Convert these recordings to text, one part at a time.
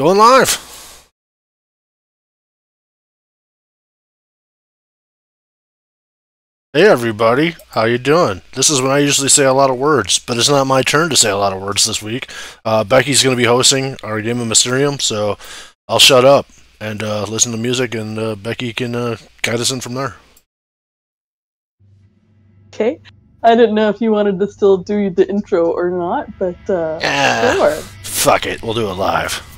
Going live. Hey everybody, how you doing? This is when I usually say a lot of words, but it's not my turn to say a lot of words this week. Uh, Becky's going to be hosting our game of Mysterium, so I'll shut up and uh, listen to music, and uh, Becky can uh, guide us in from there. Okay. I didn't know if you wanted to still do the intro or not, but uh, sure. Fuck it, we'll do it live.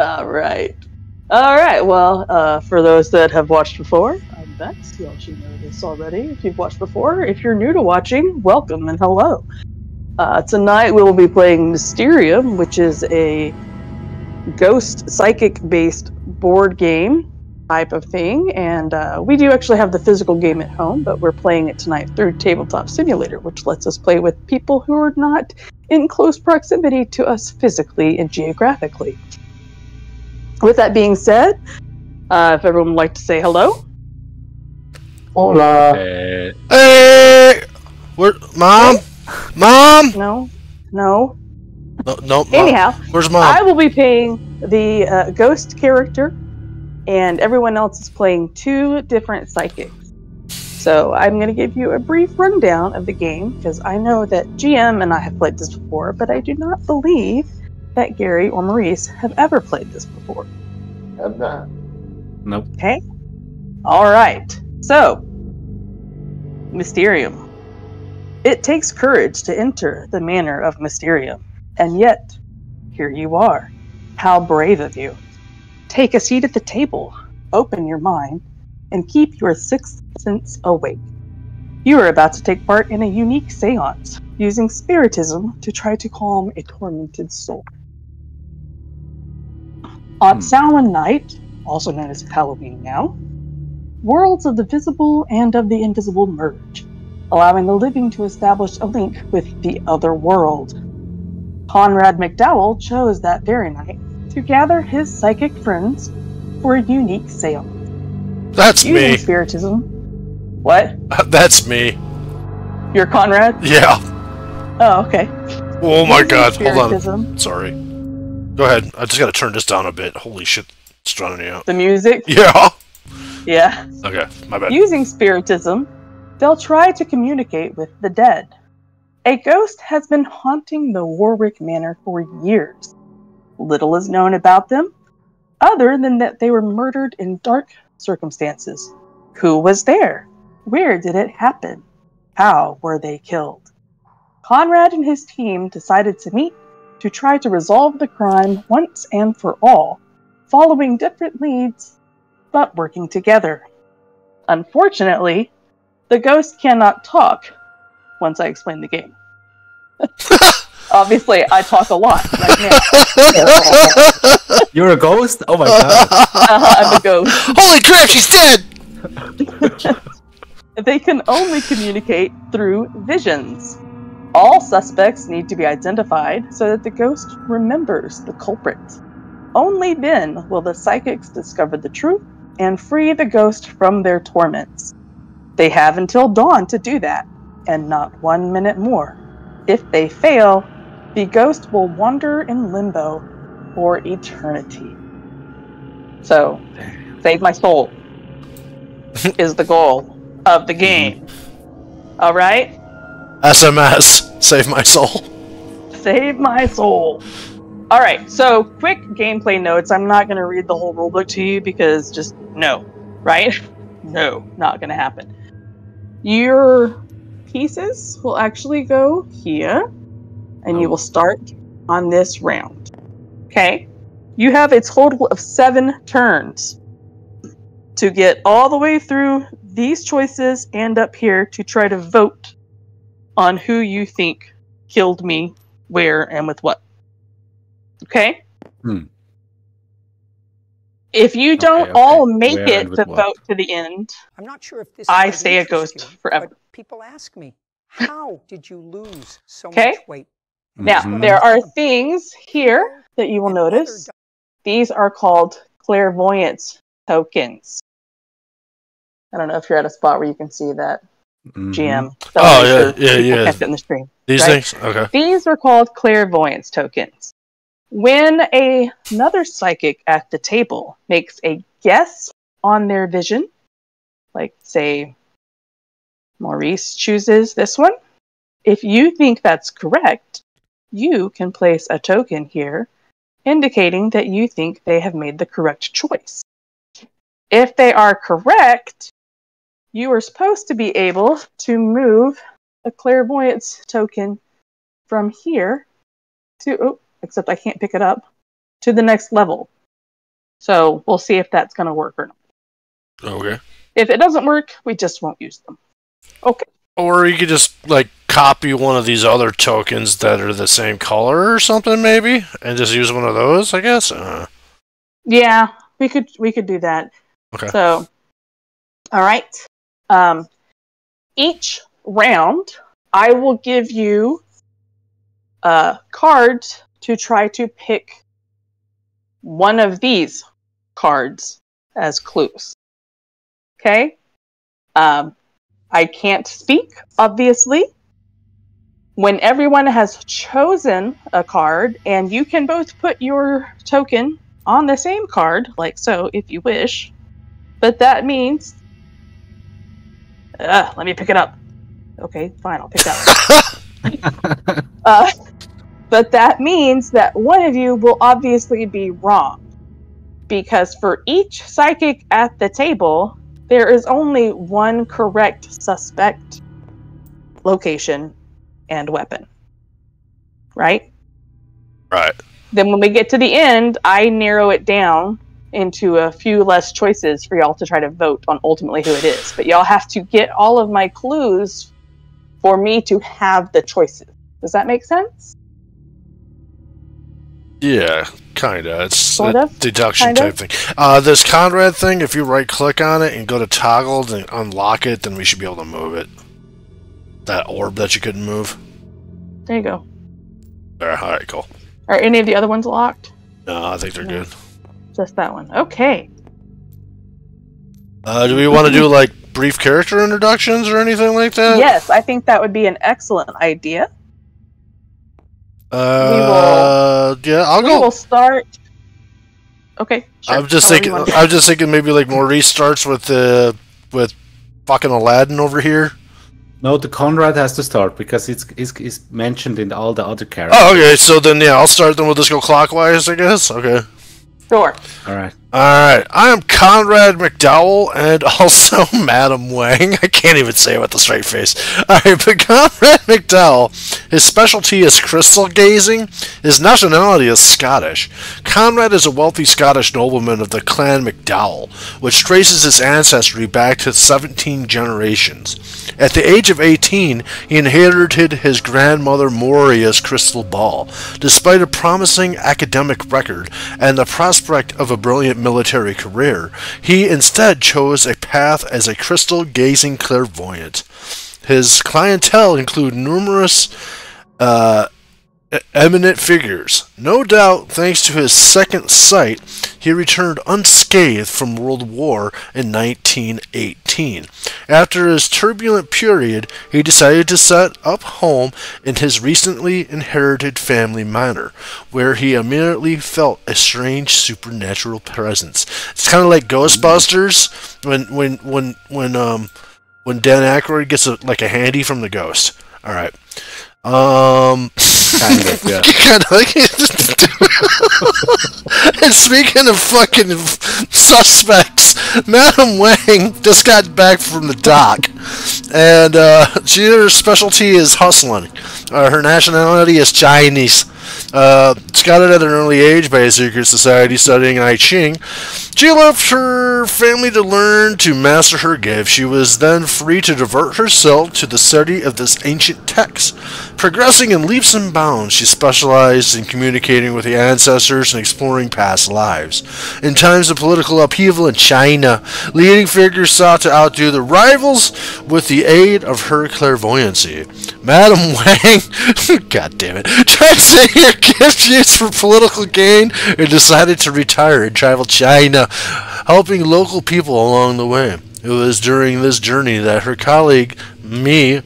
All right. All right. Well, uh, for those that have watched before, I'm Bex. Y'all should know this already. If you've watched before, if you're new to watching, welcome and hello. Uh, tonight we will be playing Mysterium, which is a ghost psychic based board game type of thing. And uh, we do actually have the physical game at home, but we're playing it tonight through Tabletop Simulator, which lets us play with people who are not in close proximity to us physically and geographically. With that being said, uh, if everyone would like to say hello. Hola. Uh, Hey, where, mom, mom? No, no. No, no, mom. Anyhow, where's I will be playing the uh, ghost character, and everyone else is playing two different psychics. So I'm going to give you a brief rundown of the game because I know that GM and I have played this before, but I do not believe that Gary or Maurice have ever played this before. I'm not. nope. Okay. All right. So, Mysterium. It takes courage to enter the manor of Mysterium, and yet, here you are. How brave of you. Take a seat at the table, open your mind, and keep your sixth sense awake. You are about to take part in a unique seance, using spiritism to try to calm a tormented soul. On Hmm. Samhain night, also known as Halloween now, worlds of the visible and of the invisible merge, allowing the living to establish a link with the other world. Conrad McDowell chose that very night to gather his psychic friends for a unique sale. That's Using me. spiritism. What? That's me. You're Conrad? Yeah. Oh, okay. Oh my Using god, hold on. Sorry. Go ahead. I just gotta turn this down a bit. Holy shit, it's drowning me out. The music? Yeah. Yeah. Okay, my bad. Using spiritism, they'll try to communicate with the dead. A ghost has been haunting the Warwick Manor for years. Little is known about them, other than that they were murdered in dark circumstances. Who was there? Where did it happen? How were they killed? Conrad and his team decided to meet to try to resolve the crime once and for all, following different leads but working together. Unfortunately, the ghost cannot talk once I explain the game. Obviously, I talk a lot right now. You're a ghost? Oh my god. Uh, I'm a ghost. Holy crap, she's dead! They can only communicate through visions. All suspects need to be identified so that the ghost remembers the culprit. Only then will the psychics discover the truth and free the ghost from their torments. They have until dawn to do that, and not one minute more. If they fail, the ghost will wander in limbo for eternity. So, save my soul is the goal of the game. All right? SMS, save my soul. Save my soul. All right, so quick gameplay notes. I'm not going to read the whole rulebook to you because just no, right? no, not going to happen. Your pieces will actually go here, and you oh. will start on this round. Okay? You have a total of seven turns to get all the way through these choices and up here to try to vote on who you think killed me, where, and with what. Okay? Hmm. If you don't okay. all make Where it and to what? vote to the end, I'm not sure if this I say it goes you, forever. People ask me, how did you lose so Okay. much weight? now Mhm. there are things here that you will notice. These are called clairvoyance tokens. I don't know if you're at a spot where you can see that, Mhm. GM. Oh, Don't yeah, yeah, people yeah. catch it in the stream. These Right. things? Okay. These are called clairvoyance tokens. When a, another psychic at the table makes a guess on their vision, like say Maurice chooses this one, if you think that's correct, you can place a token here indicating that you think they have made the correct choice. If they are correct, you are supposed to be able to move a clairvoyance token from here to, oh, except I can't pick it up, to the next level. So we'll see if that's going to work or not. Okay. If it doesn't work, we just won't use them. Okay. Or you could just like copy one of these other tokens that are the same color or something, maybe, and just use one of those. I guess. Uh, Yeah, we could we could do that. Okay. So, all right. Um, each round, I will give you uh, cards to try to pick one of these cards as clues. Okay. Um, I can't speak, obviously. When everyone has chosen a card, and you can both put your token on the same card, like so, if you wish. But that means. Uh, let me pick it up. Okay, fine, I'll pick that one. uh, but that means that one of you will obviously be wrong. Because for each psychic at the table, there is only one correct suspect, location, and weapon. Right? right. Then when we get to the end, I narrow it down into a few less choices for y'all to try to vote on ultimately who it is. But y'all have to get all of my clues for me to have the choices. Does that make sense? Yeah, kinda. It's Sort a of? deduction Kind type of? thing. Uh, this Conrad thing, if you right click on it and go to toggle and unlock it, then we should be able to move it. That orb that you couldn't move. There you go. There, alright, cool. Are any of the other ones locked? No, I think they're No. good. Just that one. Okay. Uh, do we want to do like brief character introductions or anything like that? yes, I think that would be an excellent idea. Uh, yeah, I'll we go. will start. Okay. Sure. I'm just However thinking. you want to- I'm just thinking maybe like Maurice starts with the with fucking Aladdin over here. No, the Conrad has to start because it's, it's, it's mentioned in all the other characters. Oh, okay. So then, yeah, I'll start. Then we'll just go clockwise, I guess. Okay. Sure. All right. All right. I am Conrad McDowell and also Madam Wang. I can't even say it with a straight face. All right, but Conrad McDowell, his specialty is crystal gazing. His nationality is Scottish. Conrad is a wealthy Scottish nobleman of the clan McDowell, which traces his ancestry back to 17 generations. At the age of 18, he inherited his grandmother Moria's crystal ball. Despite a promising academic record and the prospect of a brilliant military career, he instead chose a path as a crystal gazing clairvoyant. His clientele include numerous uh, eminent figures. No doubt, thanks to his second sight, he returned unscathed from World War in 1918. After his turbulent period, he decided to set up home in his recently inherited family manor, where he immediately felt a strange supernatural presence. It's kind of like Ghostbusters when when when when um when Dan Aykroyd gets a, like a handy from the ghost. All right. Um, Kind of, yeah. kind of like. and speaking of fucking suspects, Madam Wang just got back from the dock, and uh, she her specialty is hustling. Uh, her nationality is Chinese. Uh, scouted at an early age by a secret society studying I Ching, she left her family to learn to master her gift. She was then free to divert herself to the study of this ancient text. Progressing in leaps and bounds, she specialized in communicating with the ancestors and exploring past lives. In times of political upheaval in China, leading figures sought to outdo the rivals with the aid of her clairvoyancy. Madam Wang, god damn it, tried say her gift for political gain and decided to retire and travel China, helping local people along the way. It was during this journey that her colleague, me,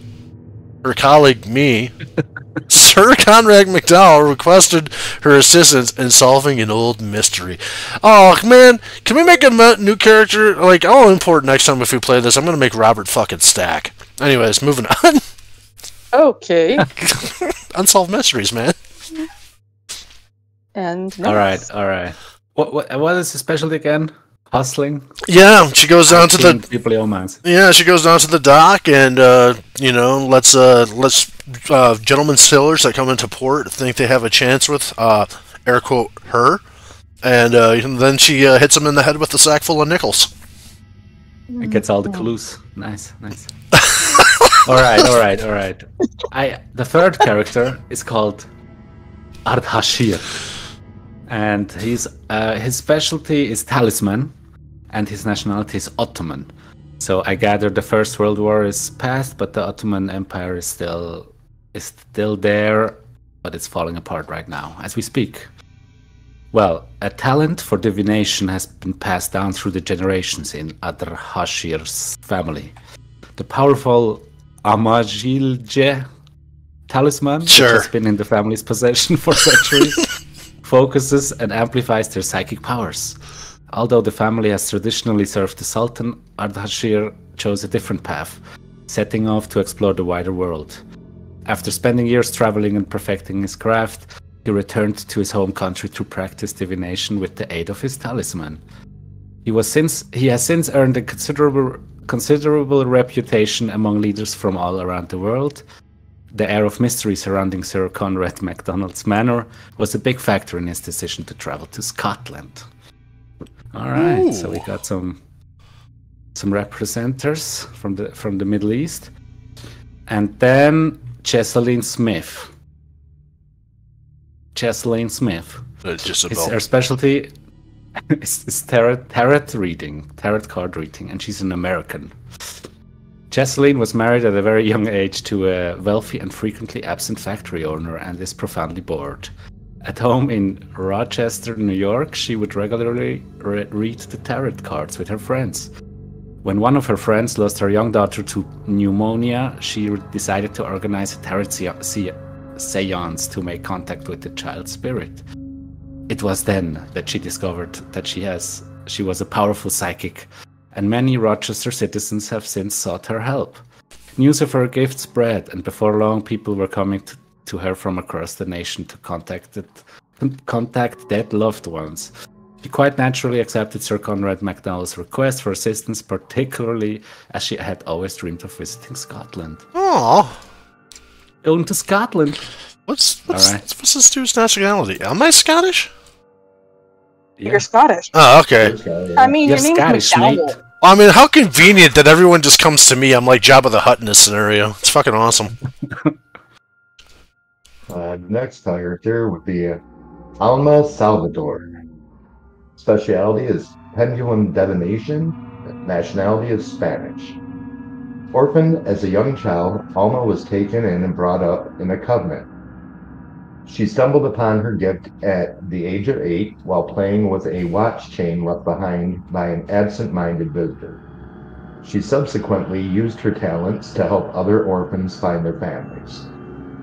her colleague, me, Sir Conrad McDowell requested her assistance in solving an old mystery. Oh man, can we make a new character? Like I'll import next time if we play this. I'm gonna make Robert fucking Stack. Anyways, moving on. Okay. Unsolved mysteries, man. And all right, all right. What what what is the specialty again? Hustling. Yeah, she goes down to the Asking bibliomance. Yeah, she goes down to the dock and uh, you know lets uh, lets uh, gentlemen sailors that come into port think they have a chance with uh, air quote her, and, uh, and then she uh, hits them in the head with a sack full of nickels. It gets all the clues. Nice, nice. all right, all right, all right. I the third character is called Ardhashir, and he's uh, his specialty is talisman, and his nationality is Ottoman. So I gather the First World War is past, but the Ottoman Empire is still is still there, but it's falling apart right now as we speak. Well, a talent for divination has been passed down through the generations in Ardhashir's family. The powerful Amajilje talisman, Sure. which has been in the family's possession for centuries, focuses and amplifies their psychic powers. Although the family has traditionally served the Sultan, Ardhashir chose a different path, setting off to explore the wider world. After spending years traveling and perfecting his craft, he returned to his home country to practice divination with the aid of his talisman. He was since he has since earned a considerable considerable reputation among leaders from all around the world. The air of mystery surrounding Sir Conrad MacDonald's manor was a big factor in his decision to travel to Scotland. All right, so we got some some representers from the from the Middle East, and then Jessalyn Smith. Jessalyn Smith. Uh, just It's about. her specialty is, is tarot, tarot reading, tarot card reading, and she's an American. Jessalyn was married at a very young age to a wealthy and frequently absent factory owner and is profoundly bored. At home in Rochester, New York, she would regularly re- read the tarot cards with her friends. When one of her friends lost her young daughter to pneumonia, she decided to organize a tarot se- se- seance to make contact with the child's spirit. It was then that she discovered that she has she was a powerful psychic, and many Rochester citizens have since sought her help. News of her gift spread, and before long, people were coming to, to her from across the nation to contact it, contact dead loved ones. She quite naturally accepted Sir Conrad McDowell's request for assistance, particularly as she had always dreamed of visiting Scotland. Oh, Going to Scotland. what's what's, Alright. what's this dude's nationality? Am I Scottish? Yeah. You're Scottish. Oh, okay. I mean, You're your name's Scottish, mate. McDowell. Well, I mean, how convenient that everyone just comes to me. I'm like Jabba the Hutt in this scenario. It's fucking awesome. Uh, next character would be uh, Alma Salvador. Speciality is pendulum divination. Nationality is Spanish. Orphaned as a young child, Alma was taken in and brought up in a convent. She stumbled upon her gift at the age of eight while playing with a watch chain left behind by an absent minded visitor. She subsequently used her talents to help other orphans find their families.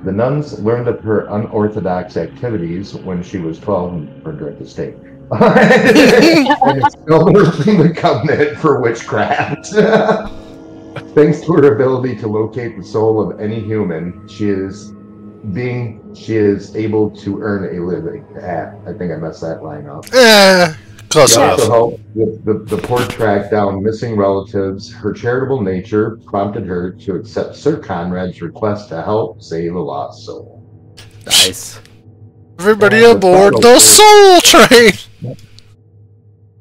The nuns learned of her unorthodox activities when she was 12 and burned her at the stake. and expelled her from the covenant for witchcraft. Thanks to her ability to locate the soul of any human, she is being she is able to earn a living. Ah, I think I messed that line up. Eh, close She also helped with the, the poor track down missing relatives. Her charitable nature prompted her to accept Sir Conrad's request to help save a lost soul. Nice. Everybody Yeah, aboard the the Soul Train.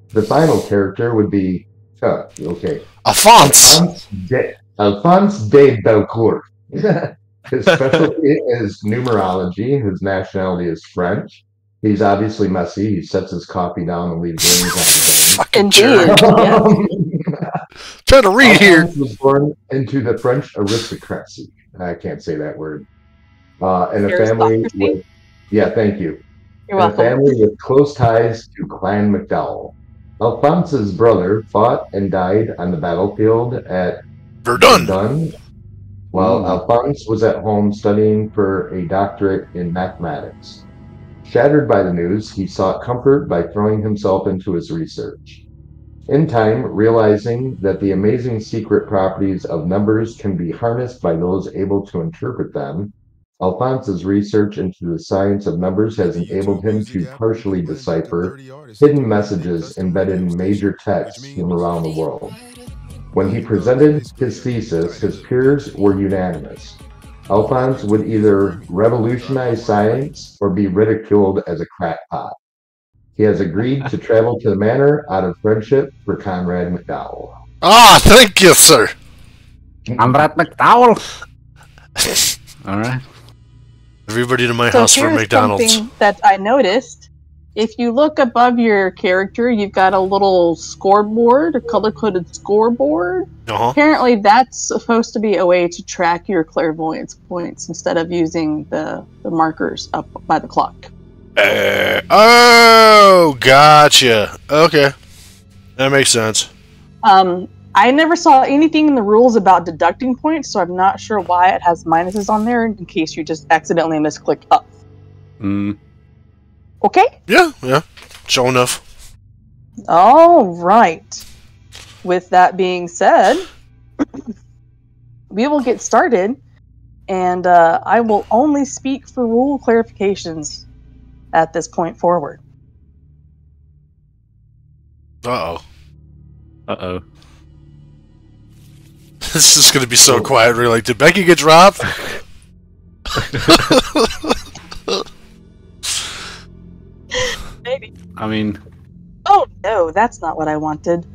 The final character would be uh, okay. Alphonse. Alphonse de, Alphonse de Belcourt. His specialty is numerology. His nationality is French. He's obviously messy. He sets his coffee down and leaves rings on Fucking Indeed. jerk. Yeah. Trying to read here. Was born into the French aristocracy. I can't say that word. Uh, in a family with, yeah, thank you. You're in a family with close ties to Clan McDowell. Alphonse's brother fought and died on the battlefield at Verdun. Verdun while Mm. Alphonse was at home studying for a doctorate in mathematics. Shattered by the news, he sought comfort by throwing himself into his research. In time, realizing that the amazing secret properties of numbers can be harnessed by those able to interpret them, Alphonse's research into the science of numbers has enabled him to partially decipher hidden messages embedded in major texts from around the world. When he presented his thesis, his peers were unanimous. Alphonse would either revolutionize science or be ridiculed as a crackpot. He has agreed to travel to the manor out of friendship for Conrad McDowell. Ah, thank you, sir. I'm McDowell. All right. Everybody to my So house for here's McDonald's. something that I noticed. If you look above your character, you've got a little scoreboard, a color-coded scoreboard. Uh huh. Apparently, that's supposed to be a way to track your clairvoyance points instead of using the, the markers up by the clock. Uh, oh, gotcha. Okay, that makes sense. Um, I never saw anything in the rules about deducting points, so I'm not sure why it has minuses on there in case you just accidentally misclicked up. Mm, Okay? Yeah, yeah. Sure enough. All right. With that being said, we will get started, and uh, I will only speak for rule clarifications at this point forward. Uh oh. uh oh. This is gonna be so quiet. We're like, did Becky get dropped? I mean, Oh no, that's not what I wanted.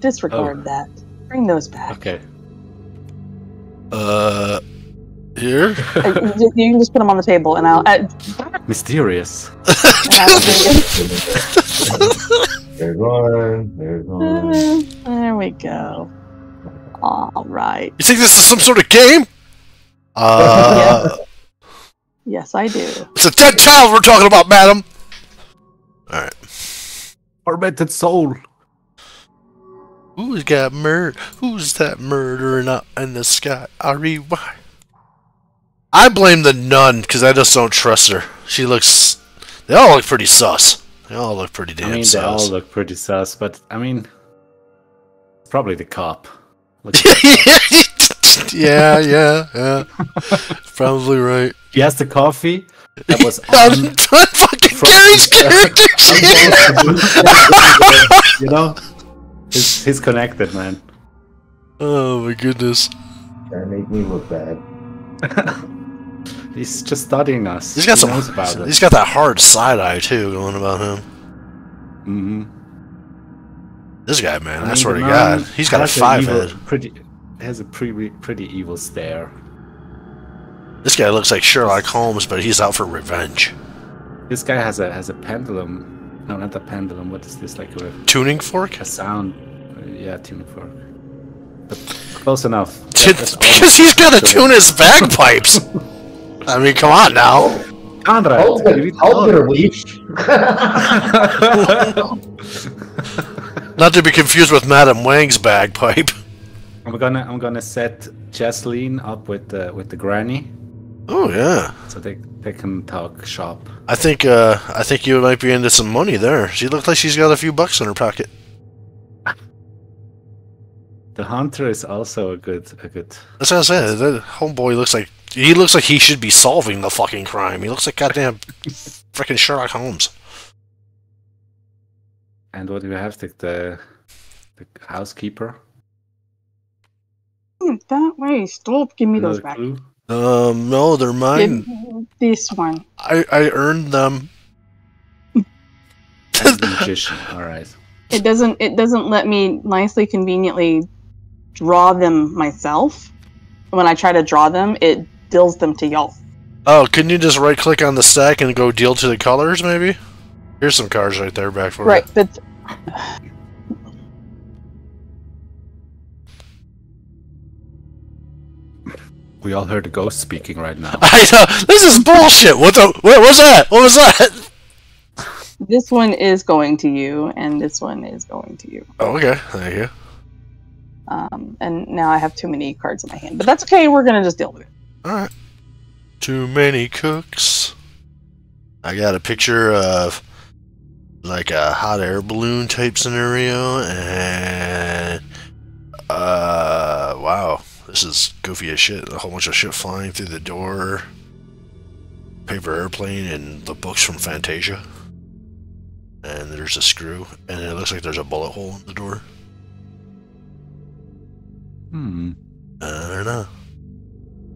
Disregard that. Bring those back. okay. Uh, here. Uh, you can just put them on the table, and I'll. Uh, Mysterious. and I will There's one, there's one. there we go. All right. You think this is some sort of game? Uh, Yes, I do. it's a dead child we're talking about, madam. All right. Tormented soul. Who's got murder? Who's that murdering up in the sky? R E Y. I blame the nun because I just don't trust her. She looks. They all look pretty sus. They all look pretty damn I mean, they all look pretty sus, but I mean, probably the cop. Yeah, yeah, yeah. Probably right. he has the coffee that was On, on. on fucking From- Gary's character sheet. you know, he's, he's connected, man. Oh my goodness. Trying to make me look bad. he's just studying us. He's got He some. knows about it. He's got that hard side eye too going about him. Mm-hmm. This guy, man. I, mean, swear to God, he's got a five evil- head. Pretty has a pretty pretty evil stare. This guy looks like Sherlock Holmes, but he's out for revenge. This guy has a has a pendulum. No, not a pendulum. What is this? Like a, Tuning fork? a sound? uh, Yeah, tuning fork. But close enough. That- that's because he's got to tune his bagpipes. I mean, come on now. Conrad, Hold you it, need to hold it, leech. Not to be confused with Madame Wang's bagpipe. I'm gonna I'm gonna set Jessalyn up with the with the granny Oh yeah. so they they can talk shop. I think uh, I think you might be into some money there. She looks like she's got a few bucks in her pocket. The hunter is also a good a good. That's what I said. That homeboy looks like he looks like he should be solving the fucking crime. He looks like goddamn freaking Sherlock Holmes. And what do we have? The the, the housekeeper. That way. Stop. Give me those back. clue. Um, no, they're mine. Give this one. I I earned them. The magician. All right. It doesn't. It doesn't let me nicely, conveniently draw them myself. When I try to draw them, it deals them to y'all. Oh, can you just right click on the stack and go deal to the colors, maybe? Here's some cards right there back for you Right, but We all heard a ghost speaking right now. I know this is bullshit. What the? What was that? What was that? this one is going to you, and this one is going to you. Oh, okay, thank you. Um, and now I have too many cards in my hand, but that's okay. We're gonna just deal with it. Alright. Too many cooks. I got a picture of like a hot air balloon type scenario and uh wow. This is goofy as shit. A whole bunch of shit flying through the door. Paper airplane and the books from Fantasia. And there's a screw, and it looks like there's a bullet hole in the door. Hmm. I don't know.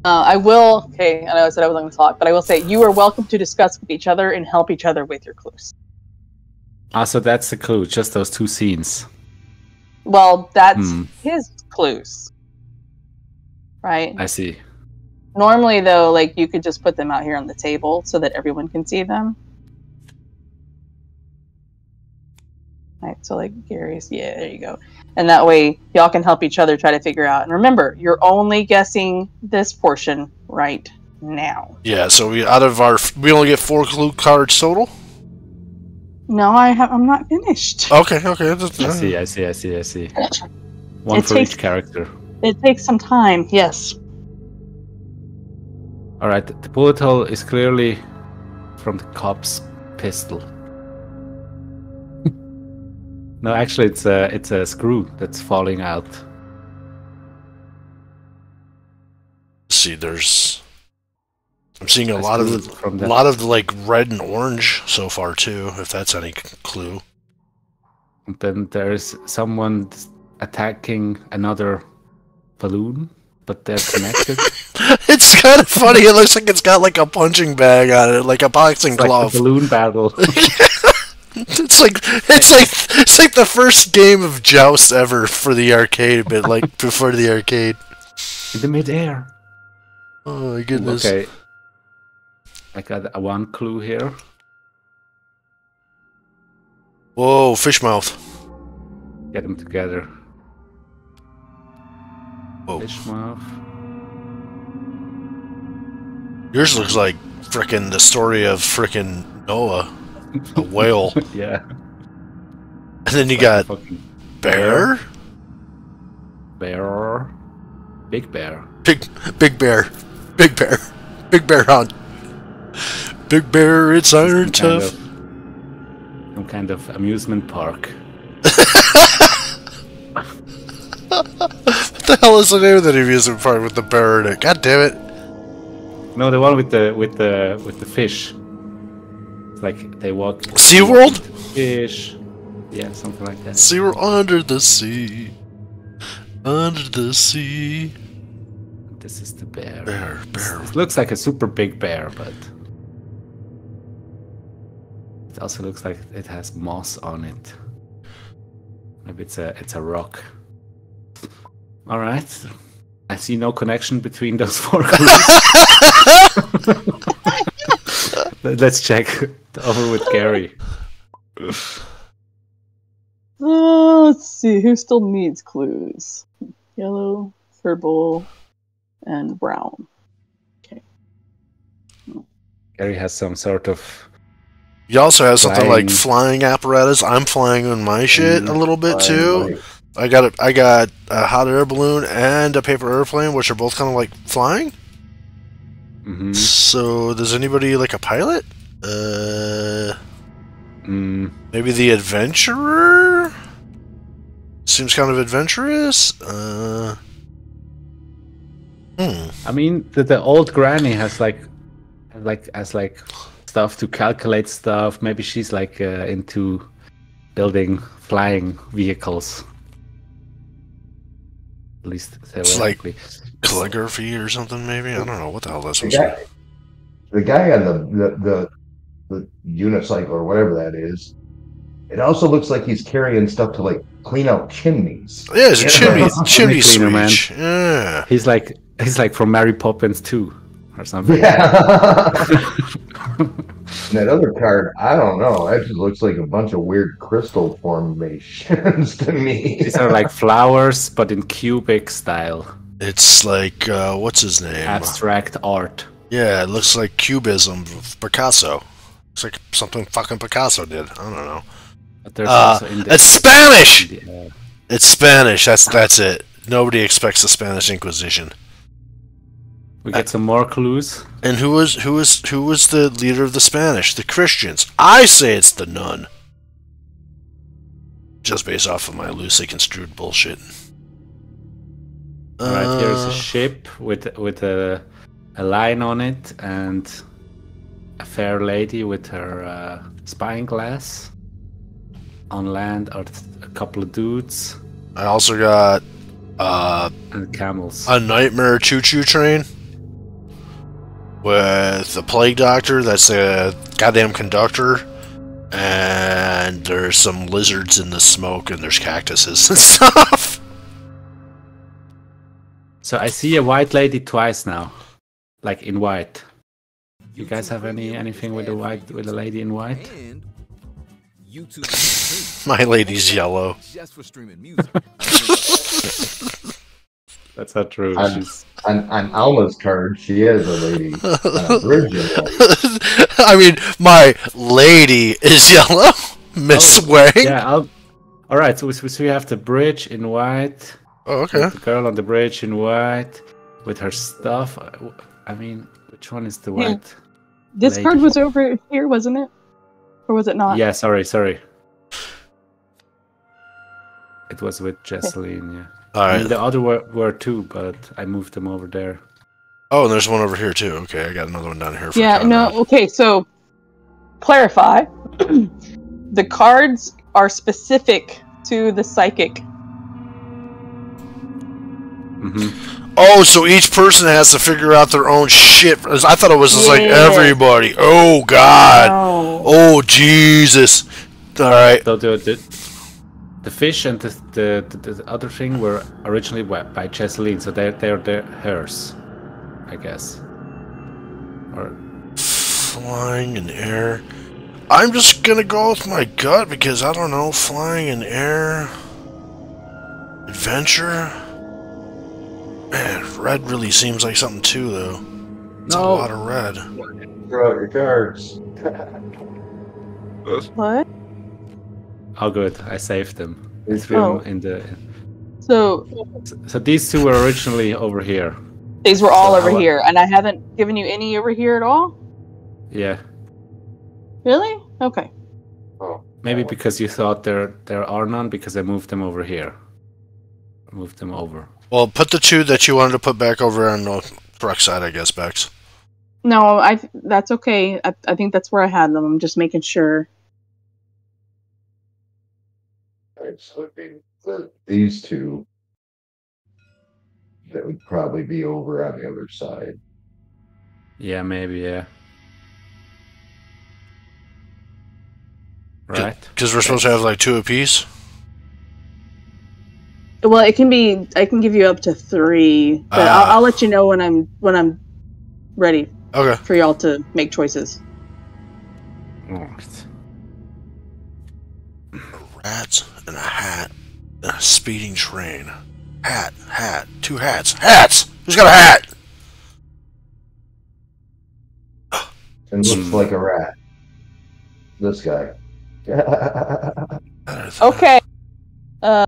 Uh, I will. Okay, I know I said I wasn't going to talk, but I will say you are welcome to discuss with each other and help each other with your clues. Ah, so that's the clue. Just those two scenes. Well, that's Hmm. his clues, right? I see. Normally, though, like you could just put them out here on the table so that everyone can see them. Right, so like Gary's, yeah, there you go. And that way, y'all can help each other try to figure out. And remember, you're only guessing this portion right now. Yeah, so we out of our we only get four clue cards total. No, I have. I'm not finished. Okay, okay. I see. I see. I see. I see. One It for takes- each character. It takes some time. Yes. All right. The bullet hole is clearly from the cop's pistol. no, actually, it's a it's a screw that's falling out. see, there's. I'm seeing a A lot of the, from a the lot of the, like red and orange so far too. If that's any clue. And then there's someone attacking another balloon, but they're connected. it's kind of funny. It looks like it's got like a punching bag on it, like a boxing It's like glove. a balloon battle. it's like it's like it's like the first game of Joust ever for the arcade, but like before the arcade. in the midair. Oh my goodness! Okay. I got one clue here. Whoa, fish mouth. Get them together. Whoa. Yours looks like frickin' the story of frickin' Noah, a whale, yeah. and then you got fucking bear, bear. Big bear. big big bear, big bear, big bear hunt, big bear. It's iron tough. of, some kind of amusement park. What the hell is the name of that amusement park with the bear in it? God damn it! No, the one with the with the with the fish. It's like they walk. SeaWorld? Fish. Yeah, something like that. See, we're under the sea, under the sea. This is the bear. Bear, bear. It looks like a super big bear, but it also looks like it has moss on it. Maybe it's a it's a rock. All right. I see no connection between those four clues. Let- Let's check over with Gary. Uh, let's see. Who still needs clues? Yellow, purple, and brown. Okay. Gary has some sort of You also have something like Flying. flying apparatus. I'm flying on my shit a Mm, little bit too. Like, I got a, I got a hot air balloon and a paper airplane, which are both kind of like flying. mhm, So, does anybody like a pilot? Uh, mm, maybe the adventurer. Seems kind of adventurous. Uh, hmm. I mean, the, the old granny has like, like as like stuff to calculate stuff. Maybe she's like uh, into building flying vehicles. At least It's like- Calligraphy or something, maybe. I don't know what the hell that's the guy, the guy on the, the the the unicycle or whatever that is. It also looks like he's carrying stuff to like clean out chimneys. Yeah, it's a chimney, chimney Cleaner, man. Yeah. He's like he's like from Mary Poppins too, or something. Yeah. and that other card, I don't know. That just looks like a bunch of weird crystal formations to me. These are like flowers, but in cubic style, It's like uh, what's his name? abstract art. Yeah, it looks like cubism of Picasso. It's like something fucking Picasso did. I don't know. But there's Uh, also in it's Spanish. in the, uh, It's Spanish. That's that's it. nobody expects the Spanish Inquisition. We get some more clues. And who was who was who was the leader of the Spanish? The Christians. I say it's the nun. Just based off of my loosely construed bullshit. All right, here's Uh, a ship with with a a line on it and a fair lady with her uh, spying glass. On land are a couple of dudes I also got uh, and camels. a nightmare choo-choo train with the plague doctor that's a goddamn conductor and there's some lizards in the smoke and there's cactuses and stuff So I see a white lady twice now, like in white. You guys have any anything with the white with the lady in white? And YouTube Premium my lady's yellow just for streaming music. That's not true. I'm- She's On, on Alma's card, she is a lady. on a bridge, i mean my lady is yellow miss Oh, wang yeah. I'll, all right. So we, so we have the bridge in white. oh, okay The girl on the bridge in white with her stuff. I mean, which one is the Yeah. white? This Lady. card was over here, wasn't it? Or was it not? Yeah, sorry, sorry. It was with Jessalyn, yeah. All I mean, the other were, were two, but I moved them over there. oh and there's one over here too okay i got another one down here for Yeah, Conrad. no, okay, so clarify. the cards are specific to the psychic. hmm Oh, so each person has to figure out their own shit. I thought it was just like everybody. Oh God. Oh. Oh Jesus. All right. So the, the the fish and the the, the, the other thing were originally by, by Jessalyn, so they're they're, they're hers, I guess. Or Flying in air. I'm just gonna go with my gut because I don't know. Flying in air. Adventure. Man, red really seems like something too, though. It's a lot of red. Throw out your cards. What? Oh, good, I saved them. I It's Oh. them in the. So So these two were originally over here. these were all So over how- here, and I haven't given you any over here at all? Yeah, Really? Okay. Oh, maybe because you thought there there are none because I moved them over here. I moved them over. Well, put the two that you wanted to put back over on the correct side, I guess, Bex. No, I that's okay. I, I think that's where I had them. I'm just making sure. Alright, so it'd be the- these two that would probably be over on the other side. Yeah, maybe yeah. Right. Because we're supposed to have like two apiece. Well, it can be. I can give you up to three, but Ah. I'll, I'll let you know when I'm when I'm ready Okay. for y'all to make choices. Rats and a hat and a speeding train. Hat, hat, two hats. Hats! Who's got a hat? And looks Hmm. like a rat. This guy. Okay. Uh,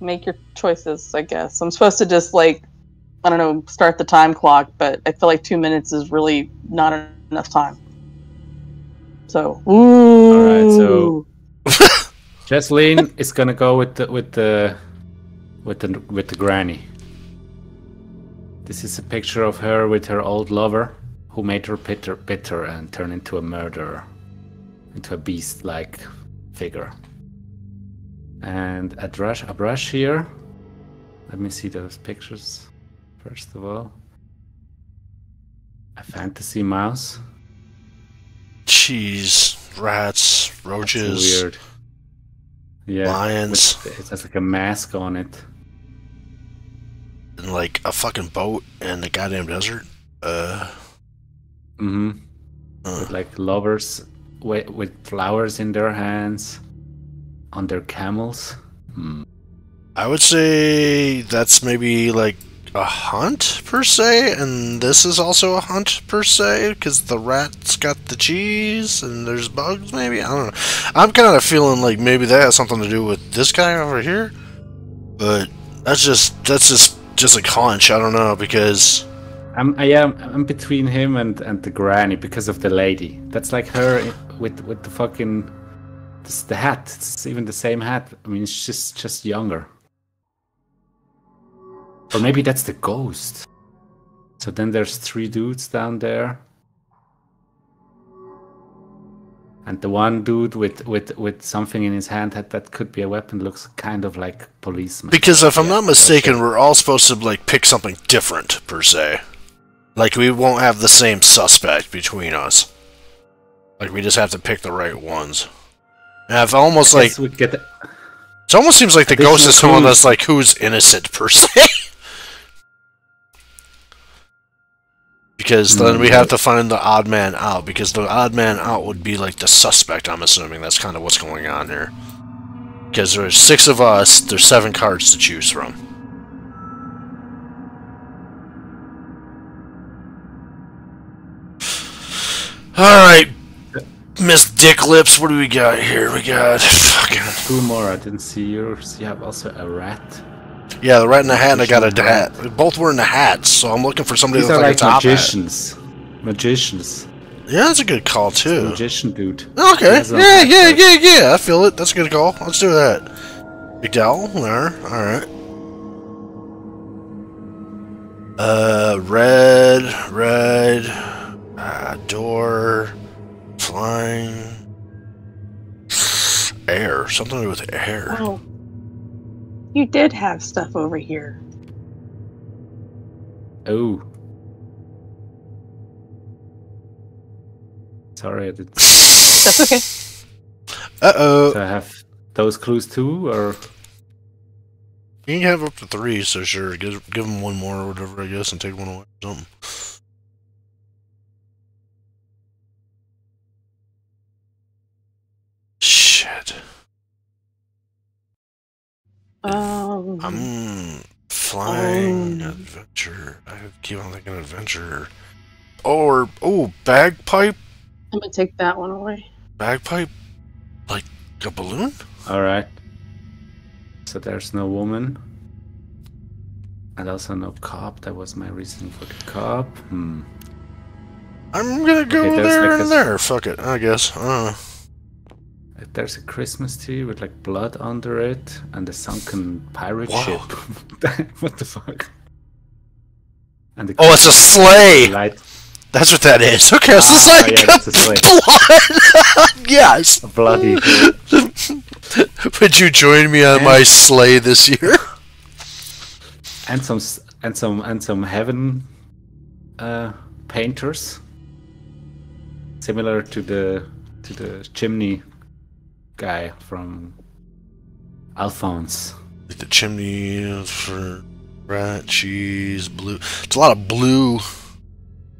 make your choices. I guess I'm supposed to just like, I don't know, start the time clock, but I feel like two minutes is really not enough time. So, ooh. so- Jessalyn is gonna go with the with the with the with the granny. This is a picture of her with her old lover, who made her bitter, bitter and turn into a murderer, into a beast-like figure. And a brush, a brush here. Let me see those pictures first of all. A fantasy mouse. Cheese, rats, That's roaches, weird. Yeah. lions, It has like a mask on it. and like a fucking boat in the goddamn desert. Uh, Mm-hmm. uh, With like lovers with, with flowers in their hands on their camels. Hmm. I would say that's maybe like a hunt per se, and this is also a hunt per se because the rat's got the cheese and there's bugs. Maybe I don't know. I'm kind of feeling like maybe that has something to do with this guy over here. but that's just that's just just a hunch. I don't know because I'm I am I'm between him and and the granny because of the lady. That's like her with with the fucking the hat. It's even the same hat. I mean, it's just just younger. Or maybe that's the ghost. So then there's three dudes down there. And the one dude with with with something in his hand that that could be a weapon looks kind of like policeman. because if I'm Yeah, not mistaken, we're all supposed to like pick something different per se. Like we won't have the same suspect between us. Like we just have to pick the right ones. And I've almost like we get it almost seems like the ghost is clues. that's like who's innocent per se. because then we Hmm. have to find the odd man out because the odd man out would be like the suspect. I'm assuming that's kind of what's going on here. Because there's six of us, there's seven cards to choose from. Alright, Miss Dick Lips, what do we got here? We got fucking. two more. I didn't see yours. You have also a rat. Yeah, the rat in the hat and I got a hat. They're both wearing the hats, so I'm looking for somebody These that are like like a top hat. magicians. Magicians. Yeah, that's a good call, too. Magician dude. Okay, Has yeah, hat, yeah, yeah, yeah, I feel it. That's a good call. Let's do that. McDowell, there, alright. Uh, red, red, uh, door, flying, air, something to do with air. Well, you did have stuff over here. Oh. Sorry, I did. That's okay. Uh oh. So I have those clues too, or You can have up to three, so sure. Give, give them one more or whatever, I guess, and take one away or something. Shit. Um, I'm flying Um. adventure. I keep on thinking adventure. Or oh, bagpipe, I'm gonna take that one away. bagpipe, like a balloon. all right. So there's no woman, and also no cop. That was my reason for the cop. Hmm. I'm gonna go Okay, there like and a- there. Fuck it, I guess. Uh, There's a Christmas tree with like blood under it, and a sunken pirate Wow. ship. what the fuck? And the Oh, it's a sleigh! Light. that's what that is. Okay, so it's Ah, like yeah, that's a sleigh. blood. yes. bloody. Would you join me on Yeah. my sleigh this year? and some and some and some heaven uh, painters, similar to the to the chimney guy from Alphonse. Like the chimney for rat, cheese, blue. It's a lot of blue.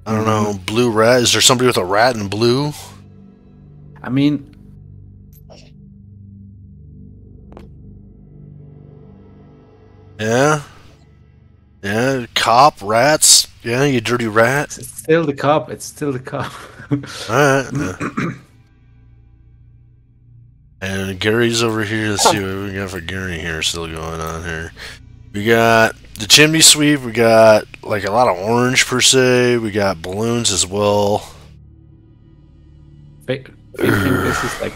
I don't know, mm-hmm. blue rat. Is there somebody with a rat in blue? I mean, Yeah. Yeah, cop, rats. Yeah, you dirty rat. it's still the cop. It's still the cop. Alright. yeah. And Gary's over here. Let's see what we got for Gary here still going on here. We got the chimney sweep. We got like a lot of orange per se. We got balloons as well. I think this is like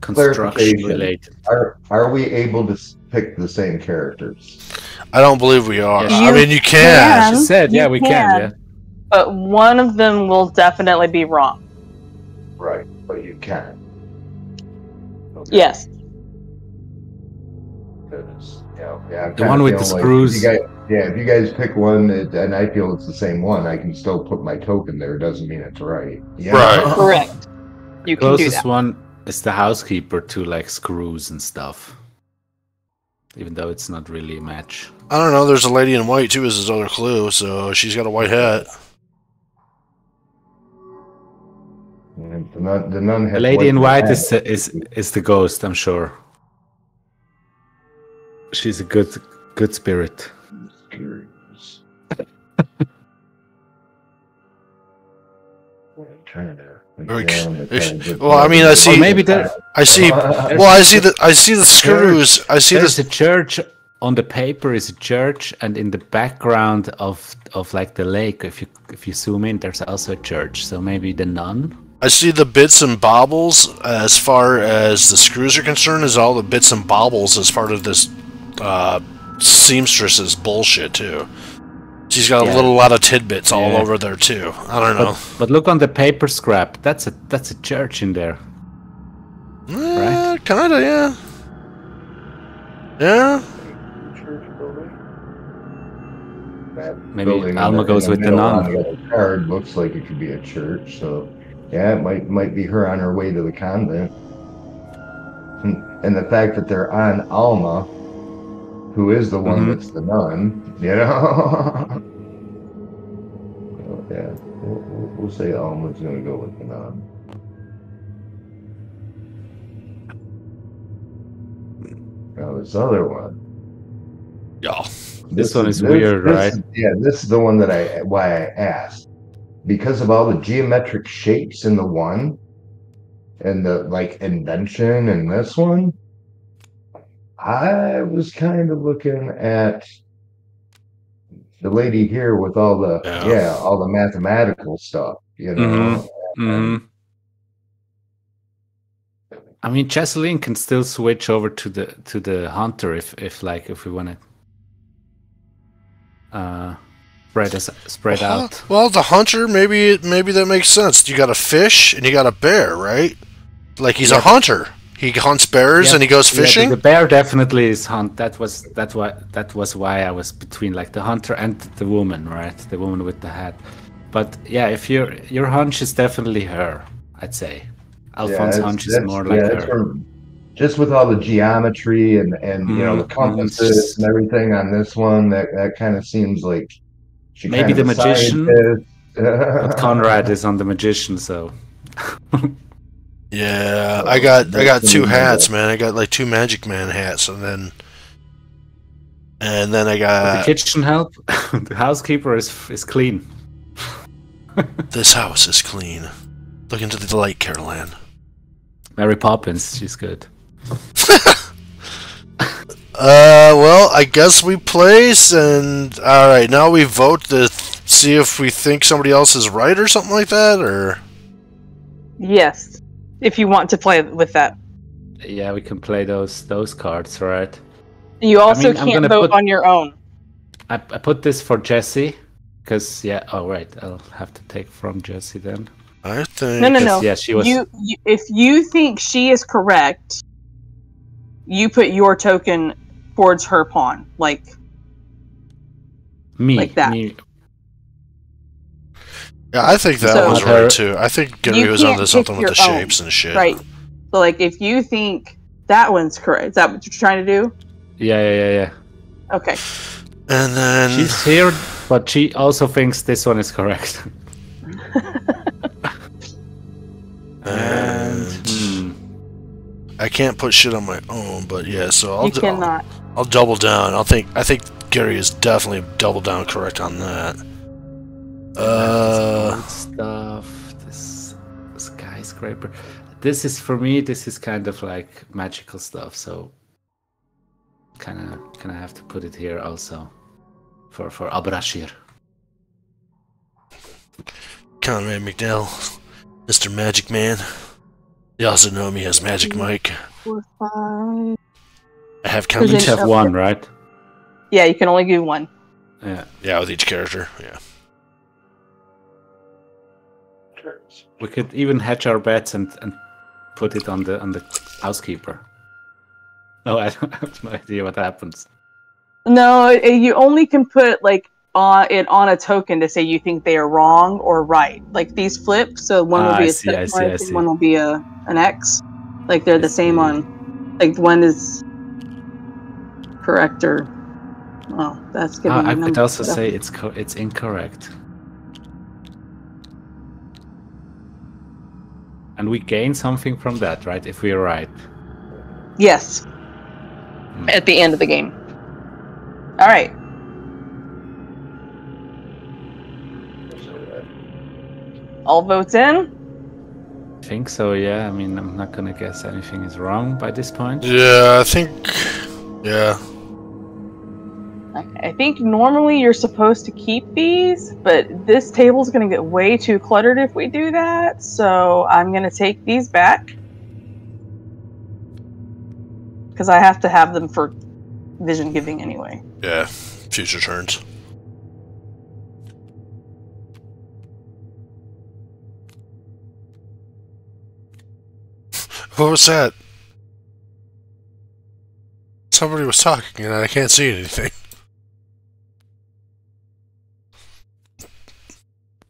construction related. Are are we able to pick the same characters? I don't believe we are. Yes. I mean, you can. can. She said, You "Yeah, we can." can. Yeah. But one of them will definitely be wrong. Right, but you can. Okay. Yes. Goodness. Yeah, yeah. I'm The one with the feeling like if screws. Guys, yeah, if you guys pick one it- and I feel it's the same one, I can still put my token there. Doesn't mean it's right. Yeah. Right. Correct. You can do Closest that. one is the housekeeper to like screws and stuff. Even though it's not really a match. I don't know. There's a lady in white too Is his other clue, so she's got a white hat. The nun, the nun The lady in white is the, is is the ghost, I'm sure. She's a good good spirit. Screws. Trying to. Yeah, I'm trying to- Well, I mean, I see- maybe there- I see. Well, I see the I see the screws. I see There's this. a church on the paper is a church, and in the background of of like the lake, if you if you zoom in, there's also a church. So maybe the nun. I see the bits and bobbles as far as the screws are concerned. Is all the bits and bobbles as part of this uh, seamstress's bullshit too. She's got a little lot of tidbits all Yeah. over there too. I don't know. But, but look on the paper scrap. That's a that's a church in there. Eh, kinda, yeah. Yeah. Church building. That Maybe building in Alma goes with the middle nun. the Card looks like it could be a church, so yeah, it might might be her on her way to the convent. Hmm, And the fact that they're on Alma, who is the one Mhm. that's the nun, you know. Yeah, we'll, we'll, we'll say Alma's gonna go with the nun. Now this other one. Yeah. This one is weird, right? Yeah, this is the one that I why I asked because of all the geometric shapes in the one and the like invention in this one. I was kind of looking at the lady here with all the Yeah. yeah, all the mathematical stuff, you know. hmm I mean, Jessalyn can still switch over to the to the hunter if if like if we want to uh spread us spread Well, out. Well, the hunter, maybe maybe that makes sense. You got a fish and you got a bear, right? Like he's a hunter. He hunts bears Yeah, and he goes yeah, the- fishing. the, bear definitely is hunt. That was that why that was why I was between like the hunter and the woman, right? The woman with the hat. But yeah, if your your hunch is definitely her, I'd say. Alphonse that's- hunch is more like yeah, that's her. just with all the geometry and and you know the Mhm, mhm, compasses and everything on this one, that that kind of seems like she Maybe the magician. But Conrad is on the magician, so Yeah, I got I got two hats, man. I got like two Magic Man hats, and then and then I got the kitchen help. the housekeeper is is clean. this house is clean. Look into the light, Caroline. Mary Poppins, she's good. Uh, well, I guess we place, and all right, now we vote to th- see if we think somebody else is right or something like that, or Yes, if you want to play with that. Yeah, we can play those those cards, right? You also I'm can't vote put- on your own. I, I put this for Jesse because yeah. Oh right, I'll have to take from Jesse then. I think No, no, 'Cause, no. Yeah, she was. You, you, if you think she is correct, you put your token towards her pawn. Like, me like that. Me, Yeah, I think that So- was Her- right too. I think Gary was can't onto something with the your own, shapes and shit. right? So, like, if you think that one's correct, is that what you're trying to do? yeah, yeah, yeah, yeah. Okay. And then She's here, but she also thinks this one is correct. and Hmm. I can't put shit on my own, but yeah. So I'll you do- cannot. I'll double down. I'll think. I think Gary is definitely double down correct on that. Uh, Old stuff. This skyscraper. This is for me. This is kind of like magical stuff. So, kind of, kind of have to put it here also, for for Ardhashir. Conrad McDowell, Mr. Magic Man. You also know me as Magic Mike. Four, five. I have Present- counted. Each have one, right? Yeah, you can only do one. Yeah. Yeah, with each character. Yeah. We could even hedge our bets and and put it on the on the housekeeper. No, I don't I have no idea what happens. No, you only can put like on it on a token to say you think they are wrong or right. Like these flip, so one will Ah, be I a see, I check see, I mark see. and one will be a an X. Like they're I the same on like one is correct or well, that's giving uh, you I could also stuff. say it's co- it's incorrect. And we gain something from that, right? If we're right. Yes. Hmm. At the end of the game. All right. All votes in. I think so, yeah. I mean, I'm not gonna guess anything is wrong by this point. Yeah, I think. Yeah. I think normally you're supposed to keep these, but this table's going to get way too cluttered if we do that. So I'm going to take these back because I have to have them for vision giving anyway. Yeah, future turns. What was that? Somebody was talking and I can't see anything.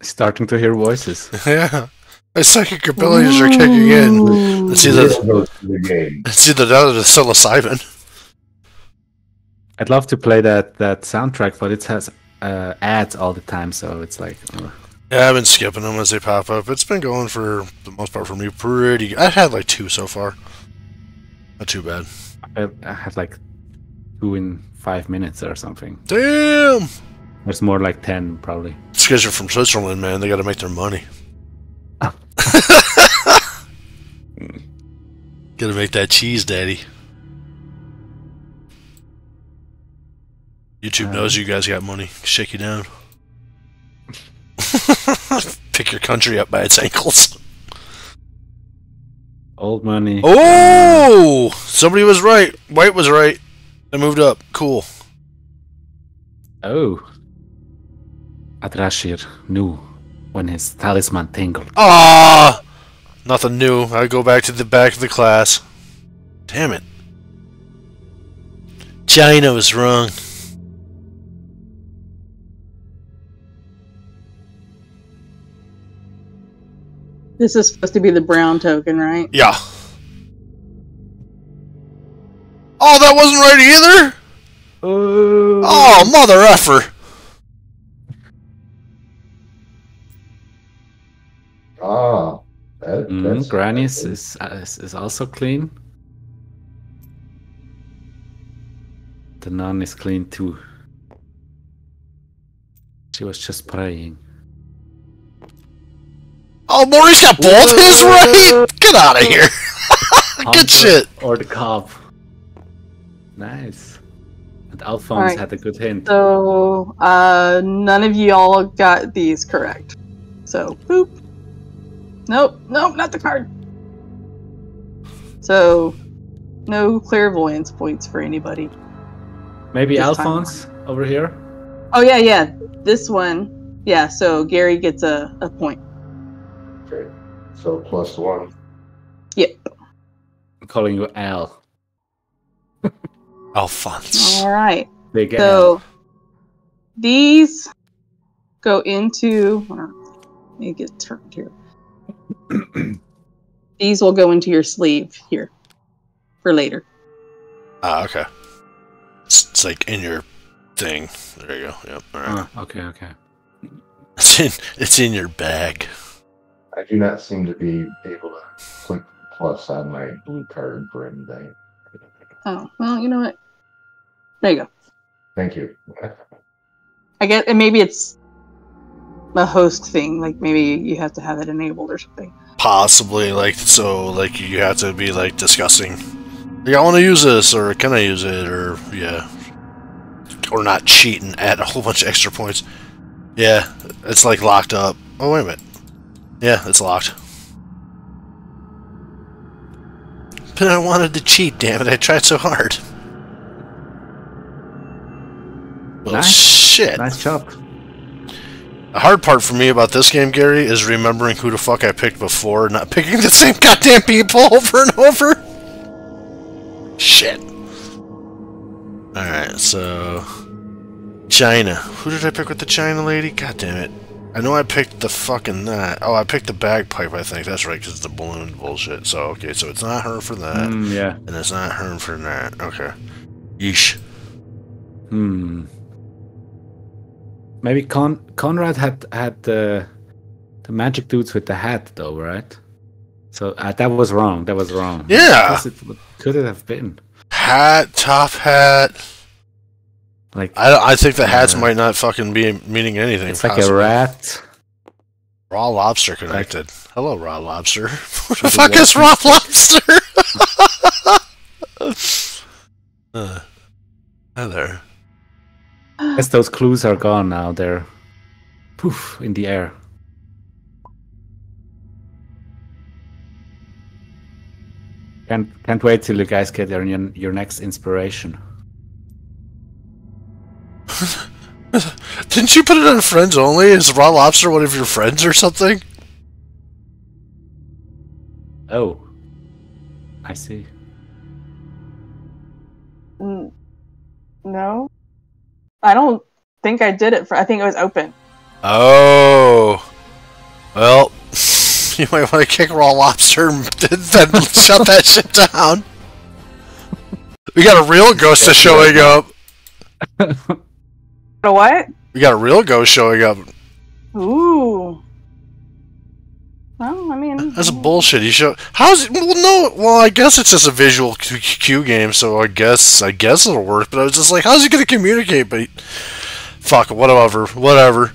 Starting to hear voices. yeah. My psychic abilities are kicking in. Ooh. It's This either, goes to the game. it's either that or the psilocybin. I'd love to play that that soundtrack, but it has uh, ads all the time, so it's like uh, Yeah, I've been skipping them as they pop up. It's been going for the most part for me pretty. I've had like two so far. Not too bad. I, I have like two in five minutes or something. Damn! There's more like ten probably. It's because you're from Switzerland, man. They got to make their money. Oh. Gotta make that cheese, daddy. YouTube uh-huh. knows you guys got money. Shake you down. Pick your country up by its ankles. Old money. Oh! Somebody was right. White was right. I moved up. Cool. Oh. Ardhashir knew when his talisman tingled. Ah! Nothing new. I go back to the back of the class. Damn it. China was wrong. This is supposed to be the brown token, right? Yeah. Oh, that wasn't right either? Oh. Oh, mother effer. Ah, that, Mm, Granny's is, uh, is is also clean. The nun is clean too. She was just praying. Oh, Maurice got both his right? Get out of here. Good shit. Or the cop. Nice. And Alphonse Alright. had a good hint. So, uh, none of y'all got these correct. So, boop. Nope, nope, not the card. So, no clairvoyance points for anybody. Maybe this time Alphonse over here? Oh, yeah, yeah. This one. Yeah, so Gary gets a, a point. okay. So plus one. Yep. I'm calling you Al. Alphonse. All right. Big Al. So, these go into. hold on, Let me get turned here. These will go into your sleeve here for later. Ah, okay. It's, it's like in your thing. There you go. Yep. All right. Oh, okay, okay. It's in. It's in your bag. I do not seem to be able to click plus on my blue card for anything. Oh, well, you know what? There you go. Thank you. I guess, and maybe it's a host thing. Like maybe you have to have it enabled or something. Possibly like so. Like you have to be like discussing. Like I want to use this, or can I use it, or yeah, or not cheating at a whole bunch of extra points. Yeah, it's like locked up. Oh wait a minute. Yeah, it's locked. But I wanted to cheat. Damn it! I tried so hard. Well, Nice. shit. Nice job. The hard part for me about this game, Gary, is remembering who the fuck I picked before, not picking the same goddamn people over and over. Shit. Alright, so. China. Who did I pick with the China lady? God damn it. I know I picked the fucking that. Oh, I picked the bagpipe, I think. That's right, because it's the balloon bullshit. So, okay, so it's not her for that, Mm, yeah. and it's not her for that. Okay. Yeesh. Hmm. Maybe Con- Conrad had had the the magic dudes with the hat though, right? So uh, that was wrong. That was wrong. Yeah. It, could it have been? Hat, top hat. Like I, I think the hats Uh, might not fucking be meaning anything. it's like a rat. Raw lobster connected. Hello, raw lobster. What the fuck is raw lobster? lobster? uh, hi there. As those clues are gone now, they're poof in the air. Can't can't wait till you guys get your your next inspiration. Didn't you put it on friends only? Is Raw Lobster one of your friends or something? Oh, I see. Mm, no, I don't think I did it for. I think it was open. Oh, well, you might want to kick Raw Lobster and then shut that shit down. We got a real ghost is showing up. A what? We got a real ghost showing up. Ooh. Well, I mean, That's a bullshit. He show. How's it? Well, no. Well, I guess it's just a visual Q, Q game, so I guess I guess it'll work. But I was just like, how's he gonna communicate? But he- fuck, whatever, whatever.